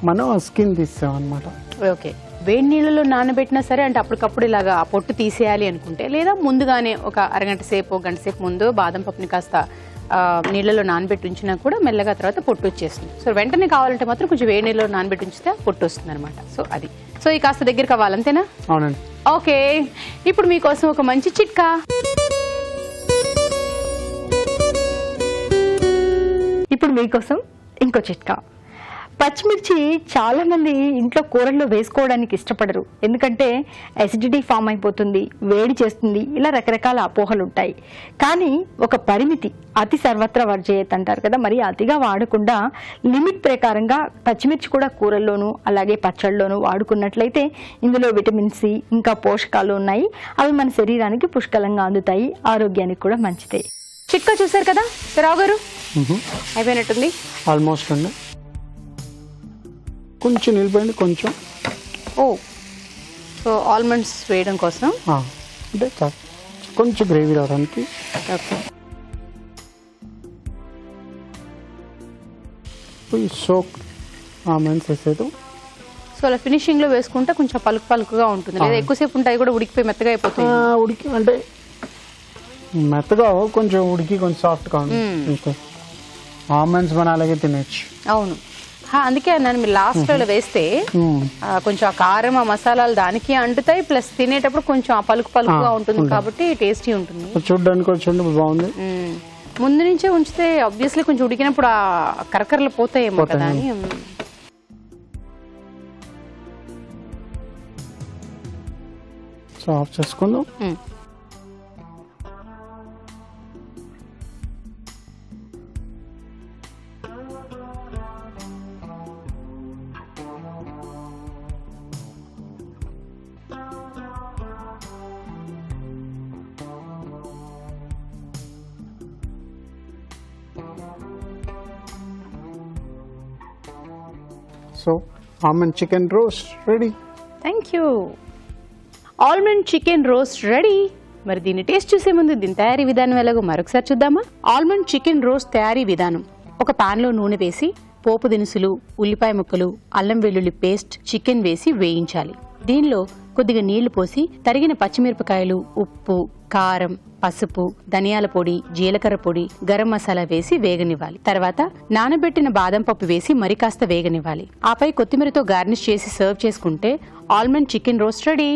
మనం స్కిన్ తీసాం అనమాట ఓకే. వేడి నీళ్ళలో నానబెట్టినా సరే అంటే అప్పటికప్పుడు ఇలాగా ఆ పొట్టు తీసేయాలి అనుకుంటే లేదా ముందుగానే ఒక అరగంట సేపు గంట సేపు ముందు బాదం పప్పుని కాస్త నీళ్ళలో నానబెట్టి ఉంచినా కూడా మెల్లగా తర్వాత పొట్టు వచ్చేస్తుంది. సో వెంటనే కావాలంటే మాత్రం కొంచెం వేడి నీళ్ళలో నానబెట్టి ఉంచితే పొట్టు వస్తుంది అనమాట సో అది. సో ఈ కాస్త దగ్గర కావాలంతేనా అవునండి. ఓకే. ఇప్పుడు మీకోసం ఒక మంచి చిట్కా. ఇప్పుడు మీకోసం ఇంకో చిట్కా. పచ్చిమిర్చి చాలా మంది ఇంట్లో కూరల్లో వేసుకోవడానికి ఇష్టపడరు. ఎందుకంటే అసిడిటీ ఫామ్ అయిపోతుంది వేడి చేస్తుంది ఇలా రకరకాల అపోహలు ఉంటాయి. కానీ ఒక పరిమితి అతి సర్వత్రా వర్జయత్ అంటారు కదా మరి అతిగా వాడకుండా లిమిట్ ప్రకారంగా పచ్చిమిర్చి కూడా కూరల్లోనూ అలాగే పచ్చళ్ళలోనూ వాడుకున్నట్లయితే ఇందులో విటమిన్ సి ఇంకా పోషకాలు ఉన్నాయి. అవి మన శరీరానికి పుష్కలంగా అందుతాయి ఆరోగ్యానికి కూడా మంచిదే. చిట్కా చూసారు కదా రావు గారు? అయిపోయినట్టుంది. ఆల్మోస్ట్ అండి. కొంచెం నిలిపోయింది కొంచెం. ఓ సో ఆల్మండ్స్ వేయడం కోసం? అంటే. కొంచెం గ్రేవీ రావడానికి. సోక్ ఆమెంట్స్ వేసేది సో అలా ఫినిషింగ్లో వేసుకుంటే కొంచెం పలుకు పలుకుగా ఉంటుంది. లేదా ఎక్కువసేపు ఉంటాయి కూడా ఉడికిపోయి మెత్తగా అయిపోతుంది ఉడికి అంటే మెత్తగా కొంచెం ఉడికి కొంచెం సాఫ్ట్గా ఉంది అంతే ఆమెంట్స్ మన అలాగే తినచ్చు. అవును. అందుకే అన్నాను మీరు లాస్ట్లో వేస్తే కొంచెం ఆ కారం ఆ మసాలాలు దానికి అంటుతాయి ప్లస్ తినేటప్పుడు కొంచెం ఆ పలుకు పలుకుగా ఉంటుంది. కాబట్టి టేస్టీ ఉంటుంది. చూడడానికి కొంచెం బాగుంది. ముందు నుంచే ఉంచితే ఆబ్వియస్లీ కొంచెం ఉడికినప్పుడు ఆ కరకరలు పోతాయేమో కదా అని. సో ఆఫ్ చేసుకుందాం. So almond chicken roast ready thank you almond chicken roast ready మరి దీన్ని టేస్ట్ చూసే ముందు దీని తయారీ విధానం ఎలాగో మరొకసారి చూద్దామా? ఆల్మండ్ చికెన్ రోస్ట్ తయారీ విధానం. ఒక పాన్లో నూనె వేసి పోపు దినుసులు ఉల్లిపాయ ముక్కలు అల్లం వెల్లుల్లి పేస్ట్ చికెన్ వేసి వేయించాలి. దీనిలో కొద్దిగా నీళ్ళు పోసి తరిగిన పచ్చిమిరపకాయలు ఉప్పు కారం పసుపు ధనియాల పొడి జీలకర్ర పొడి గరం మసాలా వేసి వేగనివ్వాలి. తర్వాత నానబెట్టిన బాదం పప్పు వేసి మరి కాస్త వేగనివ్వాలి. ఆపై కొత్తిమీరతో గార్నిష్ చేసి సర్వ్ చేసుకుంటే almond chicken roast ready.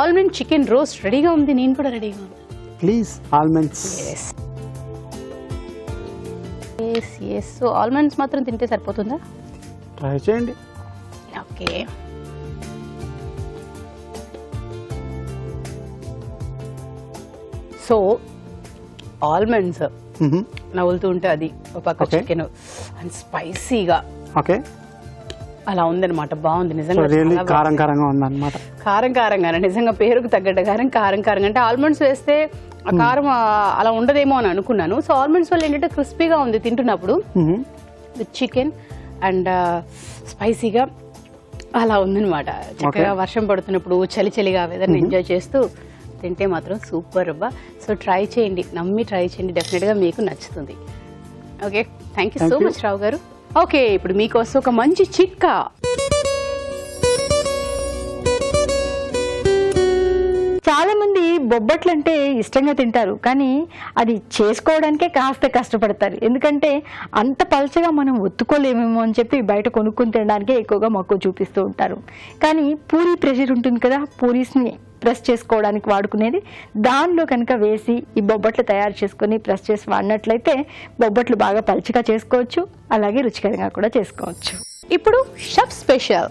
Almond chicken roast రెడీగా ఉంది. నేను కూడా రెడీగా please almonds. Yes yes so almonds మాత్రం తింటే సరిపోతుందా? ట్రై చేయండి. ఓకే సో ఆల్మండ్స్ నవ్వులుతూ ఉంటే అది ఒక పక్క. చికెన్ అండ్ స్పైసీగా ఓకే అలా ఉందన్నమాట. బాగుంది. నిజంగా కారం కారంగా ఉందన్నమాట. కారం నిజంగా పేరుకు తగ్గట్టు కారం కారం కారంగా అంటే ఆల్మండ్స్ వేస్తే ఆ కారం అలా ఉండదేమో అని అనుకున్నాను. సో ఆల్మండ్స్ వల్ల ఏంటంటే క్రిస్పీగా ఉంది తింటున్నప్పుడు. విత్ చికెన్ అండ్ స్పైసీగా అలా ఉందన్నమాట. చక్కగా వర్షం పడుతున్నప్పుడు చలి చలిగా వెదర్ని ఎంజాయ్ చేస్తూ తింటే మాత్రం సూపర్ అబ్బా. సో ట్రై చేయండి. నమ్మి ట్రై చేయండి. డెఫినెట్గా మీకు నచ్చుతుంది. Okay. Thank you so. Much Rao గారు. ఓకే ఇప్పుడు మీకోసం ఒక మంచి చిక్క చాలా మంది బొబ్బట్లు అంటే ఇష్టంగా తింటారు కానీ అది చేసుకోవడానికే కాస్త కష్టపడతారు. ఎందుకంటే అంత పలచగా మనం ఒత్తుకోలేమేమో అని చెప్పి బయట కొనుక్కుని తినడానికే ఎక్కువగా మక్కువ చూపిస్తూ ఉంటారు. కానీ పూరి ప్రెషర్ ఉంటుంది కదా పూరీస్ని ప్రెస్ చేసుకోవడానికి వాడుకునేది. దానిలో కనుక వేసి ఈ బొబ్బట్లు తయారు చేసుకొని ప్రెస్ చేసి వాడినట్లయితే బొబ్బట్లు బాగా పలచగా చేసుకోవచ్చు. అలాగే రుచికరంగా కూడా చేసుకోవచ్చు. ఇప్పుడు షఫ్ స్పెషల్.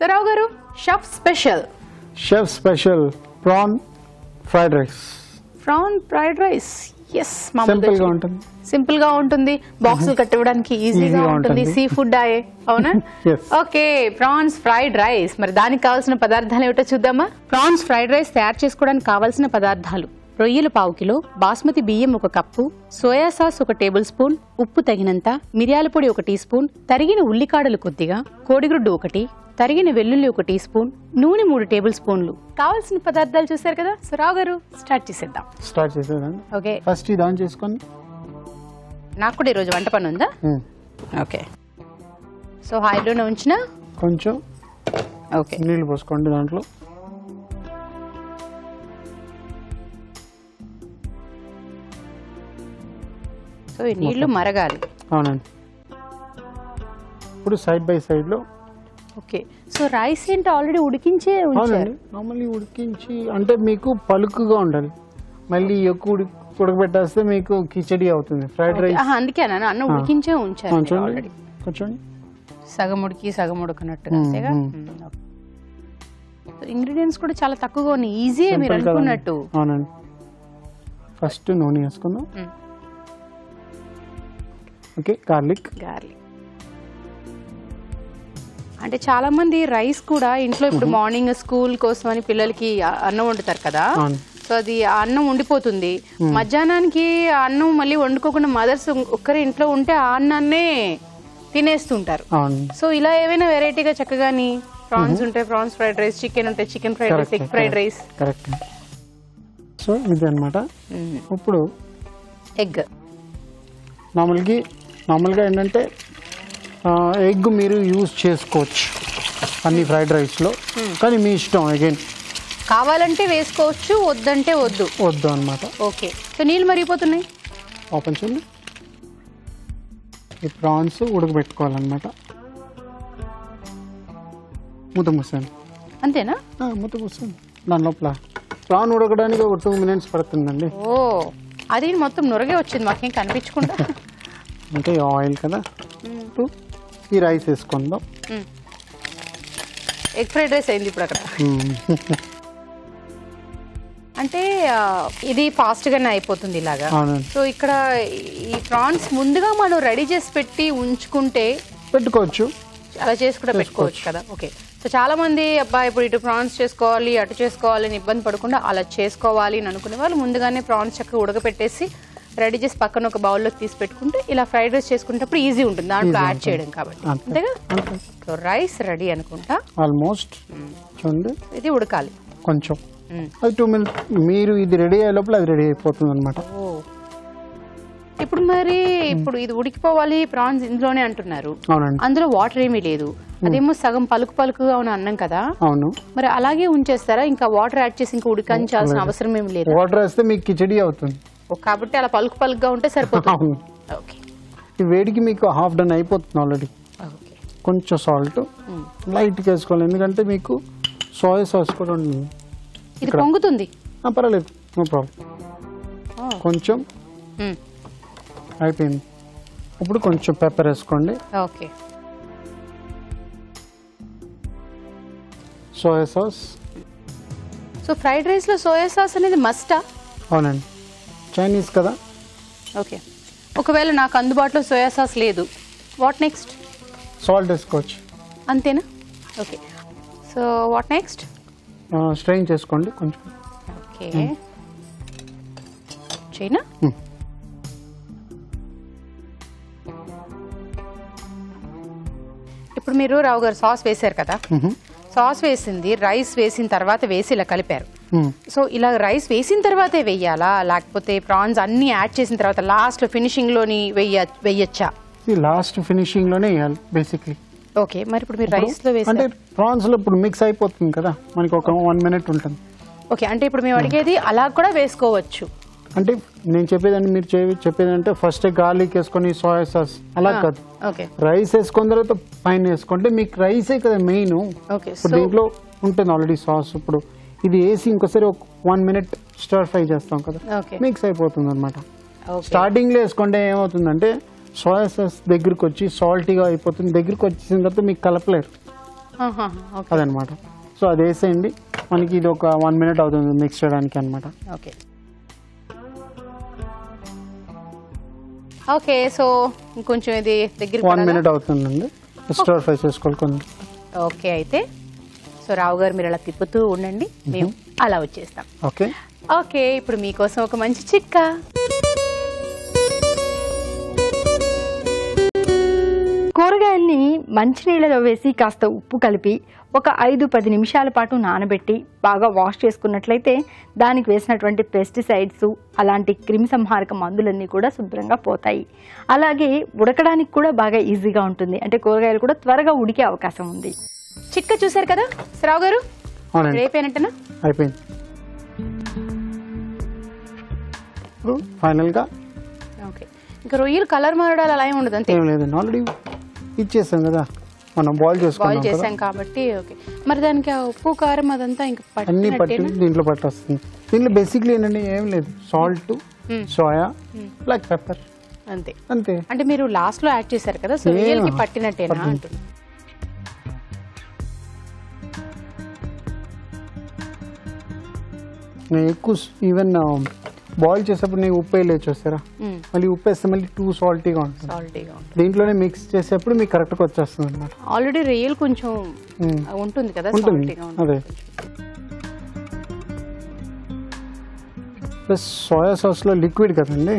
సరావు గారు chef special. Chef special prawn fried rice. Prawn fried rice. Yes సింపుల్గా ఉంటుంది. సింపుల్ గా ఉంటుంది. బాక్సులు కట్టివ్వడానికి ఈజీగా ఉంటుంది. సీ ఫుడ్ ఆయే అవునా. ఓకే ప్రాన్స్ ఫ్రైడ్ రైస్ మరి దానికి కావాల్సిన పదార్థాలు ఏమిటో చూద్దామా? ప్రాన్స్ ఫ్రైడ్ రైస్ తయారు చేసుకోవడానికి కావాల్సిన పదార్థాలు. రొయ్యలు పావు కిలో బాస్మతి బియ్యం ఒక కప్పు సోయా సాస్ ఒక టేబుల్ స్పూన్ ఉప్పు తగినంత మిరియాల పొడి ఒక టీ స్పూన్ తరిగిన ఉల్లికాడలు కొద్దిగా కోడిగుడ్డు ఒకటి తరిగిన వెల్లుల్లి ఒక టీ స్పూన్ నూనె మూడు టేబుల్ స్పూన్లు. కావాల్సిన పదార్థాలు చూసారు కదా? సో రావు గారు స్టార్ట్ చేసేద్దాం. స్టార్ట్ చేసేదండి ఓకే. ఫస్ట్ ఇది ఆన్ చేసుకొని నాకు కూడా ఈరోజు వంట పని ఉందా. ఓకే. సో హైలోనే ఉంచిన? కొంచెం ఓకే. నీళ్ళు పోసుకోండి దాంట్లో. సో ఈ నీళ్ళు మరగాలి. అవునండి. ఇప్పుడు సైడ్ బై సైడ్లో ఓకే. సో రైస్ ఏంటి ఆల్రెడీ ఉడికించే ఉంచారు? మామూలు ఉడికించి అంటే మీకు పలుకుగా ఉండాలి. మళ్ళీ ఎక్కువ ఉడి ఉడకబెట్టేస్తే మీకు కిచడి అవుతుంది. Fried rice. అందుకే అన్న అన్న ఉడికించే ఉంచారు ఆల్రెడీ. కొంచెం సగం ఉడికి సగం ఉడకనట్టుగా. ఇంగ్రీడియంట్స్ కూడా చాలా తక్కువగా ఉన్నాయి. ఈజీ మీరు. అనుకున్నట్టు. అవునండి. ఫస్ట్ నూనె వేసుకుందాం. Okay garlic. గార్లిక్. అంటే చాలా మంది రైస్ కూడా ఇంట్లో ఇప్పుడు మార్నింగ్ స్కూల్ కోసం అని పిల్లలకి అన్నం వండుతారు కదా. సో అది ఆ అన్నం ఉండిపోతుంది. మధ్యాహ్నానికి ఆ అన్నం మళ్ళీ వండుకోకుండా మదర్స్ ఒక్కరి ఇంట్లో ఉంటే ఆ అన్నాన్నే తినేస్తుంటారు. సో ఇలా ఏమైనా వెరైటీగా చక్కగాని ప్రాన్స్ ఉంటే ప్రాన్స్ ఫ్రైడ్ రైస్ చికెన్ ఉంటే chicken fried rice egg fried rice. Correct. So ఇది అనమాట ఇప్పుడు ఎగ్. మామూలుగా నార్మల్గా ఏంటంటే ఎగ్ మీరు యూజ్ చేసుకోవచ్చు అన్ని ఫ్రైడ్ రైస్లో. కానీ మీ ఇష్టం అగైన్ కావాలంటే వేసుకోవచ్చు వద్దంటే వద్దు. వద్దు అనమాట ఓకే. సో నీళ్ళు మరిగిపోతున్నాయి? ఓపెన్ చేయండి ఈ ప్రాన్స్ ఉడకబెట్టుకోవాలన్నమాట. మూత మూసాను అంతేనా? మూత మూసాను దాని లోపల ప్రాన్ ఉడకడానికి ఒక టూ మినిట్స్ పడుతుందండి. ఓ అది మొత్తం నురగే వచ్చింది మాకేం కనిపించకుండా. అంటే ఆయిల్ కదా. ఇప్పుడు ఈ రైస్ వేసుకుందాం. ఎగ్ ఫ్రైడ్ రైస్ అయింది ఇప్పుడు అక్కడ. అంటే ఇది ఫాస్ట్ గానే అయిపోతుంది ఇలాగా. సో ఇక్కడ ఈ ప్రాన్స్ ముందుగా మనం రెడీ చేసి పెట్టి ఉంచుకుంటే పెట్టుకోవచ్చు. అలా చేసి కూడా పెట్టుకోవచ్చు కదా? ఓకే సో చాలా మంది అబ్బా ఇప్పుడు ఇటు ప్రాన్స్ చేసుకోవాలి అటు చేసుకోవాలి అని ఇబ్బంది పడకుండా అలా చేసుకోవాలి అని అనుకునే వాళ్ళు ముందుగానే ప్రాన్స్ చక్కగా ఉడకపెట్టేసి రెడీ చేసి పక్కన ఒక బౌల్లోకి తీసి పెట్టుకుంటే ఇలా ఫ్రైడ్ రైస్ చేసుకునేటప్పుడు ఈజీ ఉంటుంది. దాంట్లో యాడ్ చేయడం కాబట్టి. అంతే. అంతేగా? అంతే. సో రైస్ రెడీ అనుకుంటా. ఆల్మోస్ట్ చూడండి. ఇది ఉడకాలి. కొంచెం. అది టూ మినిట్స్ మీరు ఇది రెడీ అయ్యే లోపల అది రెడీ అయిపోతుంది అనమాట ఇప్పుడు మరి ఇప్పుడు ఇది ఉడికిపోవాలి ప్రాన్స్ ఇందులోనే అంటున్నారు. అందులో వాటర్ ఏమీ లేదు. అదేమో సగం పలుకు పలుకుగా ఉన్న అన్నం కదా. అవును. మరి అలాగే ఉంచేస్తారా? ఇంకా వాటర్ యాడ్ చేసి ఇంకా ఉడికించాల్సిన అవసరం ఏమి లేదు. వాటర్ వేస్తే మీకు కిచడి అవుతుంది. కాబట్టి అలా పలుకు పలుకుగా ఉంటే సరిపోతుంది. ఓకే. ఈ వేడికి మీకు హాఫ్ డన్ అయిపోతుంది ఆల్రెడీ కొంచెం సాల్ట్ లైట్గా వేసుకోవాలి. ఎందుకంటే మీకు సోయా సాస్ కూడా ఉంటుంది. ఇది పొంగుతుంది? పర్వాలేదు. No problem. కొంచెం. అయిపోయింది. ఇప్పుడు కొంచెం పెప్పర్ వేసుకోండి. Okay. Soya sauce so fried రైస్లో సోయా సాస్ అనేది మస్టా అవునండి. చైనీస్ కదా? ఓకే ఒకవేళ నాకు అందుబాటులో సోయా సాస్ లేదు వాట్ నెక్స్ట్ సాల్ట్ వేసుకోవచ్చు. అంతేనా? Okay so what next strain చేసుకోండి కొంచెం. Okay China Hmm. ఇప్పుడు మీరు రావు గారు సాస్ వేశారు కదా? మ్మ్. సాస్ వేసింది రైస్ వేసిన తర్వాత వేసి ఇలా కలిపారు. సో ఇలా రైస్ వేసిన తర్వాతే వెయ్యాలా లేకపోతే ప్రాన్స్ అన్ని యాడ్ చేసిన తర్వాత లాస్ట్ ఫినిషింగ్లోని వెయ్య వెయ్యొచ్చా లాస్ట్ ఫినిషింగ్లోనే వేయాలి బేసిక్లీ ఓకే మరి ఇప్పుడు మీరు రైస్లో అంటే ప్రాన్స్లో ఇప్పుడు మిక్స్ అయిపోతుంది కదా? మనకి ఒక వన్ మినిట్ ఉంటుంది. ఓకే అంటే ఇప్పుడు మేము అడిగేది అలా కూడా వేసుకోవచ్చు. అంటే నేను చెప్పేదండి మీరు చే- చెప్పేదంటే ఫస్ట్ గార్లిక్ వేసుకొని సోయా సాస్ అలా కాదు. ఓకే రైస్ వేసుకున్న తర్వాత పైన వేసుకుంటే మీకు రైసే కదా మెయిన్ ఓకే ఇప్పుడు దీంట్లో ఉంటుంది ఆల్రెడీ సాస్ ఇప్పుడు. ఇది వేసి ఇంకోసారి ఒక వన్ మినిట్ స్టర్ ఫ్రై చేస్తాం కదా. మిక్స్ అయిపోతుంది అనమాట ఓకే స్టార్టింగ్లో వేసుకుంటే ఏమవుతుందంటే సోయా సాస్ దగ్గరికి వచ్చి సాల్టీగా అయిపోతుంది. దగ్గరికి వచ్చేసిన తర్వాత మీకు కలపలేరు. అదనమాట సో అది వేసేయండి. మనకి ఇది ఒక వన్ మినిట్ అవుతుంది మిక్స్ చేయడానికి అనమాట ఓకే ఓకే సో ఇంకొంచెం ఇది దగ్గర వన్ మినిట్ అవుతుందండి. స్టర్ ఫ్రై చేసుకోవాలి కొన్ని ఓకే అయితే సో రావు గారు మీరు అలా తిప్పుతూ ఉండండి. మేము అలా వచ్చేస్తాం. ఓకే. ఓకే ఇప్పుడు మీకోసం ఒక మంచి చిట్కా. కూరగాయల్ని మంచినీళ్ళలో వేసి కాస్త ఉప్పు కలిపి ఒక ఐదు పది నిమిషాల పాటు నానబెట్టి బాగా వాష్ చేసుకున్నట్లయితే దానికి వేసినటువంటి పెస్టిసైడ్స్ అలాంటి క్రిమిసంహారక మందులన్నీ కూడా శుభ్రంగా పోతాయి. అలాగే ఉడకడానికి కూడా బాగా ఈజీగా ఉంటుంది. అంటే కూరగాయలు కూడా త్వరగా ఉడికే అవకాశం ఉంది. చిట్కా చూసారు కదా? శ్రావ్ గారు? రేపేనంటనా? అయిపోయింది. ఇప్పుడు ఫైనల్గా ఓకే. ఇంకా రొయ్యలు కలర్ మారడాలు అలా ఏమి ఉండదు అంతే? లేదండి ఆల్రెడీ ఇచ్చేసాం కదా. మనం బాయిల్ బాయిల్ చేసుకున్నాం చేసాం కాబట్టి ఓకే. మరి దానికి ఆ ఉప్పు కారం అదంతా ఇంకా అన్ని పట్టి పట్టినట్టేనా దీంట్లో పట్టి వస్తుంది దీంట్లో బేసిక్లీ ఏంటంటే ఏం లేదు. సాల్ట్ సోయా బ్లాక్ పెప్పర్ అంతే. అంతే. అంటే మీరు లాస్ట్లో యాడ్ చేశారు కదా సో రొయ్యలకి పట్టినట్టేనా పట్టినట్టు. అంటున్నా. నేను ఎక్కువ ఈవెన్ బాయిల్ చేసేప్పుడు నేను ఉప్పు వేయలేదు చూస్తారా మళ్ళీ ఉప్పు వేస్తే మళ్ళీ టూ సాల్టీగా ఉంటుంది. దీంట్లోనే మిక్స్ చేసేప్పుడు మీకు కరెక్ట్గా వచ్చేస్తుంది అనమాట ఆల్రెడీ రొయ్యలు కొంచెం ఉంటుంది కదా ఉంటుంది. అదే. ప్లస్ సోయా సాస్లో లిక్విడ్ కదండి.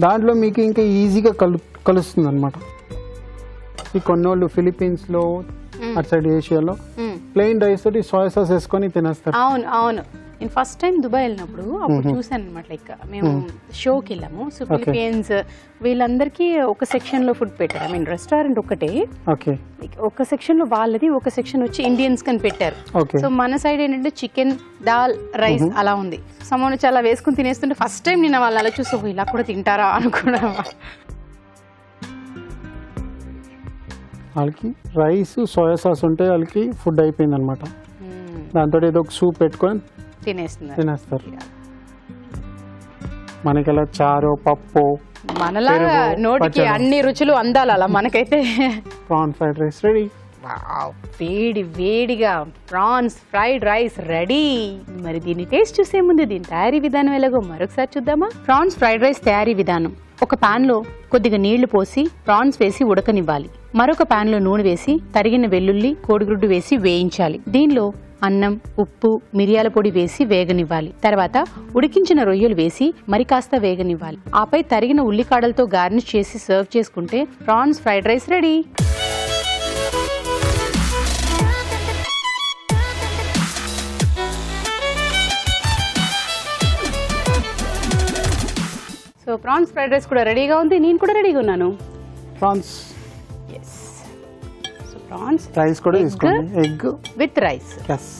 దాంట్లో మీకు ఇంకా ఈజీగా కలు కలుస్తుంది అనమాట ఈ కొన్నోళ్ళు ఫిలిపీన్స్లో అటు సైడ్ ఏషియాలో. ప్లెయిన్ రైస్ తోటి సోయా సాస్ వేసుకొని తినేస్తారు. అవును అవును. నేను ఫస్ట్ టైం దుబాయ్ వెళ్ళినప్పుడు అప్పుడు చూసాను అనమాట లైక్ మేము షోకి వెళ్ళాము. సో ఫిలిపియన్స్ వీళ్ళందరికీ ఒక సెక్షన్లో ఫుడ్ పెట్టారు. ఐ మీన్ రెస్టారెంట్ ఒకటే. ఒక సెక్షన్లో వాళ్ళది ఒక సెక్షన్ వచ్చి ఇండియన్స్ కని పెట్టారు. సో మన సైడ్ ఏంటంటే చికెన్ దాల్ రైస్ అలా ఉంది. సమాన్ వచ్చి అలా వేసుకుని తినేస్తుంటే ఫస్ట్ టైం నేను వాళ్ళు అలా చూసి "ఓహో, ఇలా కూడా తింటారా? అనుకున్నా. వాళ్ళకి రైస్ సోయా సాస్ ఉంటే వాళ్ళకి ఫుడ్ అయిపోయింది అనమాట దాంతో ఏదో ఒక సూప్ పెట్టుకొని తినేస్తున్నారు. తినేస్తారు. మనకి ఎలా చారు పప్పు మనలాగా నోటికి. అన్ని రుచులు అందాలి అలా మనకైతే. Prawn fried rice ready wow, వేడి వేడిగా ప్రాన్స్ ఫ్రైడ్ రైస్ రెడీ. మరి దీని టేస్ట్ చూసే ముందు దీని తయారీ విధానం ఎలాగో మరొకసారి చూద్దామా? ప్రాన్స్ ఫ్రైడ్ రైస్ తయారీ విధానం. ఒక పాన్లో కొద్దిగా నీళ్ళు పోసి ప్రాన్స్ వేసి ఉడకనివ్వాలి. మరొక పాన్లో నూనె వేసి తరిగిన వెల్లుల్లి కోడిగుడ్డు వేసి వేయించాలి. దీనిలో అన్నం ఉప్పు మిరియాల పొడి వేసి వేగనివ్వాలి. తర్వాత ఉడికించిన రొయ్యలు వేసి మరి కాస్త వేగనివ్వాలి. ఆపై తరిగిన ఉల్లికాడలతో గార్నిష్ చేసి సర్వ్ చేసుకుంటే prawns fried rice ready. So prawns fried rice కూడా రెడీగా ఉంది. నేను కూడా రెడీగా ఉన్నాను. ప్రాన్స్ ప్రాన్స్ రైస్ కూడా? తీసుకోండి. Egg with rice yes.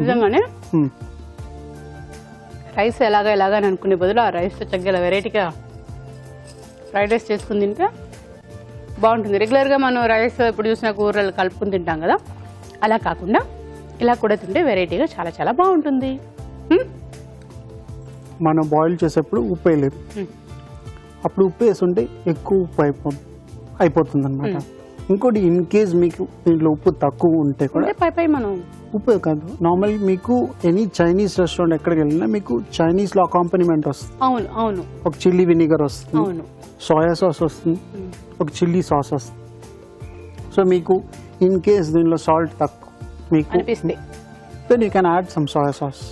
నిజంగానే? రైస్ ఎలాగా ఎలాగా అని అనుకునే బదులు ఆ రైస్ చక్కగా వెరైటీగా ఫ్రైడ్ రైస్ చేసుకుని తింటే బాగుంటుంది. రెగ్యులర్గా మనం రైస్ ఇప్పుడు చూసిన కూరలు కలుపుకుని తింటాం కదా. అలా కాకుండా ఇలా కూడా తింటే వెరైటీగా చాలా చాలా బాగుంటుంది? మనం బాయిల్ చేసేప్పుడు ఉప్పు వేయలేదు. అప్పుడు ఉప్పు వేసుంటే ఎక్కువ ఉప్పు అయిపో అయిపోతుంది అనమాట ఇంకోటి ఇన్ కేస్ మీకు దీంట్లో ఉప్పు తక్కువ ఉంటే కూడా పై పై మనం ఉప్పు కాదు. నార్మల్ మీకు ఎనీ చైనీస్ రెస్టారెంట్ ఎక్కడికి వెళ్ళినా మీకు చైనీస్లో అకాంపనిమెంట్ వస్తుంది. అవును అవును. ఒక చిల్లీ వినిగర్ వస్తుంది. అవును. సోయా సాస్ వస్తుంది. ఒక చిల్లీ సాస్ వస్తుంది. సో మీకు ఇన్ కేస్ దీనిలో సాల్ట్ తక్కువ మీకు అనిపిస్తే then you can add some soya sauce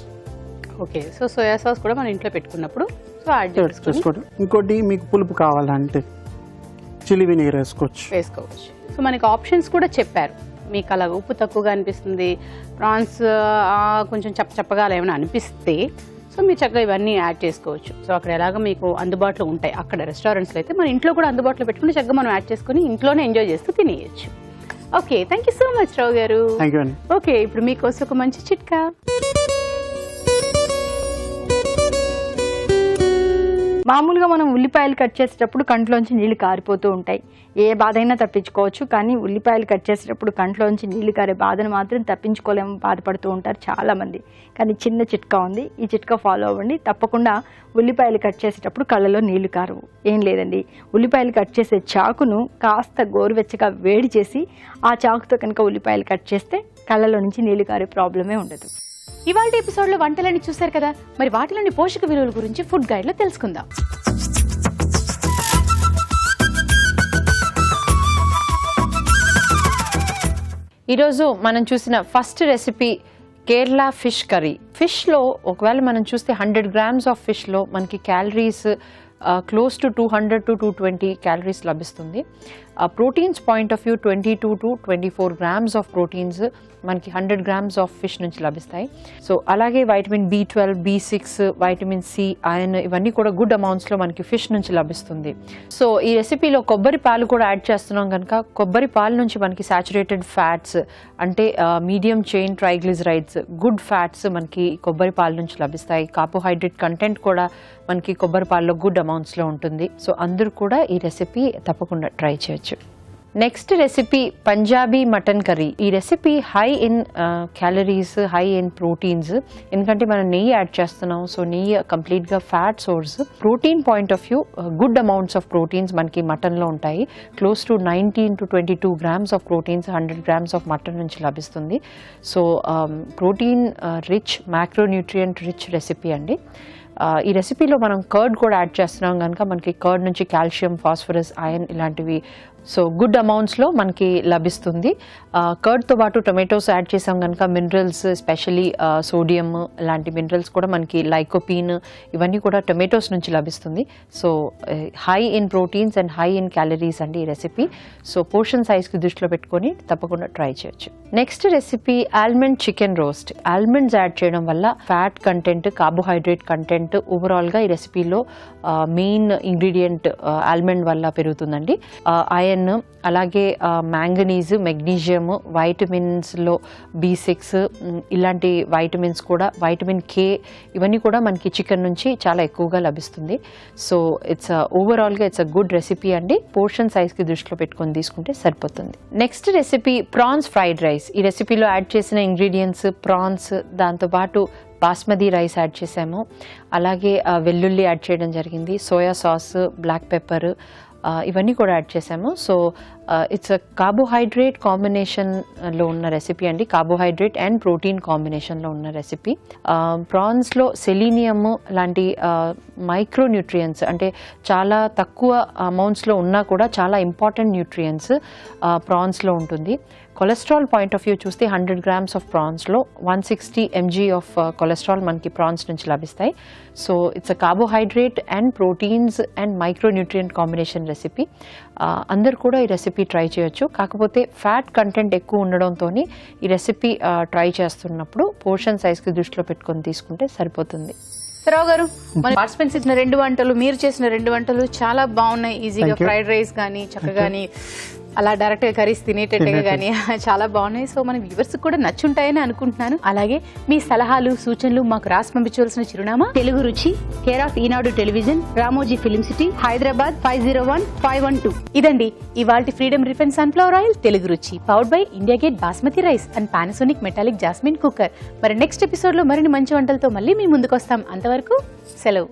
okay so soya sauce కూడా మనం ఇంట్లో పెట్టుకున్నప్పుడు సో యాడ్ చేసుకోండి. ఇంకోటి మీకు పులుపు కావాలంటే చిల్లీ వినిగర్ వేసుకోవచ్చు. వేసుకోవచ్చు. సో మనకి ఆప్షన్స్ కూడా చెప్పారు. మీకు అలా ఉప్పు తక్కువగా అనిపిస్తుంది ప్రాన్స్ కొంచెం చప్ప చప్పగా అలా ఏమైనా అనిపిస్తే సో మీరు చక్కగా ఇవన్నీ యాడ్ చేసుకోవచ్చు. సో అక్కడ ఎలాగ మీకు అందుబాటులో ఉంటాయి. అక్కడ రెస్టారెంట్స్లో అయితే మన ఇంట్లో కూడా అందుబాటులో పెట్టుకుని చక్కగా మనం యాడ్ చేసుకుని ఇంట్లోనే ఎంజాయ్ చేస్తూ తినేయచ్చు. Okay thank you so much Rao గారు ఓకే ఇప్పుడు మీకోసం ఒక మంచి చిట్కా. మామూలుగా మనం ఉల్లిపాయలు కట్ చేసేటప్పుడు కంట్లోంచి నీళ్ళు కారిపోతూ ఉంటాయి. ఏ బాధ అయినా తప్పించుకోవచ్చు కానీ ఉల్లిపాయలు కట్ చేసేటప్పుడు కంట్లోంచి నీళ్ళు కారే బాధను మాత్రం తప్పించుకోలేము బాధపడుతూ ఉంటారు చాలామంది. కానీ చిన్న చిట్కా ఉంది. ఈ చిట్కా ఫాలో అవ్వండి. తప్పకుండా ఉల్లిపాయలు కట్ చేసేటప్పుడు కళ్ళలో నీళ్ళు కారవు. ఏం లేదండి. ఉల్లిపాయలు కట్ చేసే చాకును కాస్త గోరువెచ్చగా వేడి చేసి ఆ చాకుతో కనుక ఉల్లిపాయలు కట్ చేస్తే కళ్ళలో నుంచి నీళ్ళు కారే ప్రాబ్లమే ఉండదు. ఇవాళ ఎపిసోడ్లో వంటలని చూశారు కదా? మరి వాటిలోని పోషక విలువల గురించి ఫుడ్ గైడ్లో తెలుసుకుందాం. ఈరోజు మనం చూసిన first recipe Kerala fish curry. ఫిష్లో ఒకవేళ మనం చూస్తే హండ్రెడ్ గ్రామ్స్ ఆఫ్ ఫిష్లో మనకి calories close to two hundred to two twenty calories లభిస్తుంది. Proteins point of view twenty two to twenty four grams of proteins మనకి హండ్రెడ్ గ్రామ్స్ ఆఫ్ ఫిష్ నుంచి లభిస్తాయి. So అలాగే vitamin B twelve B six vitamin C iron ఇవన్నీ కూడా good అమౌంట్స్లో మనకి fish నుంచి లభిస్తుంది. సో ఈ రెసిపీలో కొబ్బరి పాలు కూడా యాడ్ చేస్తున్నాం కనుక కొబ్బరి పాలు నుంచి మనకి సాచురేటెడ్ ఫ్యాట్స్ అంటే medium chain triglycerides good fats మనకి కొబ్బరి పాలు నుంచి లభిస్తాయి. కార్బోహైడ్రేట్ కంటెంట్ కూడా మనకి కొబ్బరి పాలలో గుడ్ అమౌంట్స్లో ఉంటుంది. సో అందరూ కూడా ఈ రెసిపీ తప్పకుండా ట్రై చేయొచ్చు. Next recipe Punjabi mutton curry ఈ recipe high in calories high in proteins ఎందుకంటే మనం నెయ్యి యాడ్ చేస్తున్నాం. సో నెయ్యి కంప్లీట్గా fat source protein point of view good amounts of proteins మనకి మటన్లో ఉంటాయి. Close to nineteen to twenty two grams of proteins hundred grams of mutton నుంచి లభిస్తుంది. So protein rich macronutrient rich recipe అండి. ఈ రెసిపీలో మనం కర్డ్ కూడా యాడ్ చేస్తున్నాం. కనుక మనకి కర్డ్ నుంచి కాల్షియం ఫాస్ఫరస్ ఐరన్ ఇలాంటివి సో గుడ్ అమౌంట్స్లో మనకి లభిస్తుంది. కర్డ్తో పాటు టొమాటోస్ యాడ్ చేసాం కనుక మినరల్స్ ఎస్పెషలీ సోడియం లాంటి మినరల్స్ కూడా మనకి లైకోపీన్ ఇవన్నీ కూడా టొమాటోస్ నుంచి లభిస్తుంది. So high in proteins and high in calories అండి ఈ రెసిపీ సో పోర్షన్ సైజ్కి దృష్టిలో పెట్టుకొని తప్పకుండా ట్రై చేయొచ్చు. Next recipe almond chicken roast almonds add చేయడం వల్ల ఫ్యాట్ కంటెంట్ కార్బోహైడ్రేట్ కంటెంట్ ఓవరాల్గా ఈ రెసిపీలో మెయిన్ ఇంగ్రీడియంట్ ఆల్మండ్ వల్ల పెరుగుతుందండి. ఐరన్ అలాగే మ్యాంగనీస్ మెగ్నీషియం వైటమిన్స్లో బి సిక్స్ ఇలాంటి వైటమిన్స్ కూడా వైటమిన్ కే ఇవన్నీ కూడా మనకి చికెన్ నుంచి చాలా ఎక్కువగా లభిస్తుంది. సో ఇట్స్ ఓవరాల్గా ఇట్స్ అ గుడ్ రెసిపీ అండి. పోర్షన్ సైజ్కి దృష్టిలో పెట్టుకొని తీసుకుంటే సరిపోతుంది. Next recipe prawns fried rice ఈ రెసిపీలో యాడ్ చేసిన ఇంగ్రీడియంట్స్ ప్రాన్స్ దాంతోపాటు బాస్మతి రైస్ యాడ్ చేసాము. అలాగే వెల్లుల్లి యాడ్ చేయడం జరిగింది. సోయా సాస్ బ్లాక్ పెప్పర్ ఇవన్నీ కూడా యాడ్ చేసాము సో ఇట్స్ అ కార్బోహైడ్రేట్ కాంబినేషన్లో ఉన్న రెసిపీ అండి. కార్బోహైడ్రేట్ అండ్ ప్రోటీన్ కాంబినేషన్లో ఉన్న రెసిపీ ప్రాన్స్లో సెలీనియం లాంటి మైక్రో న్యూట్రియన్స్ అంటే చాలా తక్కువ అమౌంట్స్లో ఉన్నా కూడా చాలా ఇంపార్టెంట్ న్యూట్రియన్స్ ప్రాన్స్లో ఉంటుంది. కొలెస్ట్రాల్ పాయింట్ ఆఫ్ వ్యూ చూస్తే hundred grams of ప్రాన్స్లో one sixty mg of cholesterol మనకి ప్రాన్స్ నుంచి లభిస్తాయి. So it's a carbohydrate and proteins and micronutrient combination recipe అందరు కూడా ఈ రెసిపీ ట్రై చేయొచ్చు. కాకపోతే ఫ్యాట్ కంటెంట్ ఎక్కువ ఉండడంతో ఈ రెసిపీ ట్రై చేస్తున్నప్పుడు పోర్షన్ సైజ్కి దృష్టిలో పెట్టుకొని తీసుకుంటే సరిపోతుంది. రావు గారు మన పార్టిసిపెంట్స్ ఇచ్చిన రెండు వంటలు మీరు చేసిన రెండు వంటలు చాలా బాగున్నాయి. ఈజీగా. ఫ్రైడ్ రైస్ కానీ చక్కగాని అలా డైరెక్ట్గా కర్రీస్ తినేటట్టుగా కానీ చాలా బాగున్నాయి. సో మన వ్యూవర్స్ కూడా నచ్చుంటాయని అనుకుంటున్నాను. అలాగే మీ సలహాలు సూచనలు మాకు రాసి పంపించవలసిన చిరునామా. Telugu Ruchi care of Eenadu television Ramoji Film City Hyderabad five zero one five one two ఇదండి ఇవాళ Freedom refine sunflower oil Telugu Ruchi. Powered by India Gate basmati rice and Panasonic metallic jasmine cooker మరి next ఎపిసోడ్లో మరిన్ని మంచి వంటలతో మళ్ళీ మీ ముందుకు వస్తాం అంతవరకు సెలవు.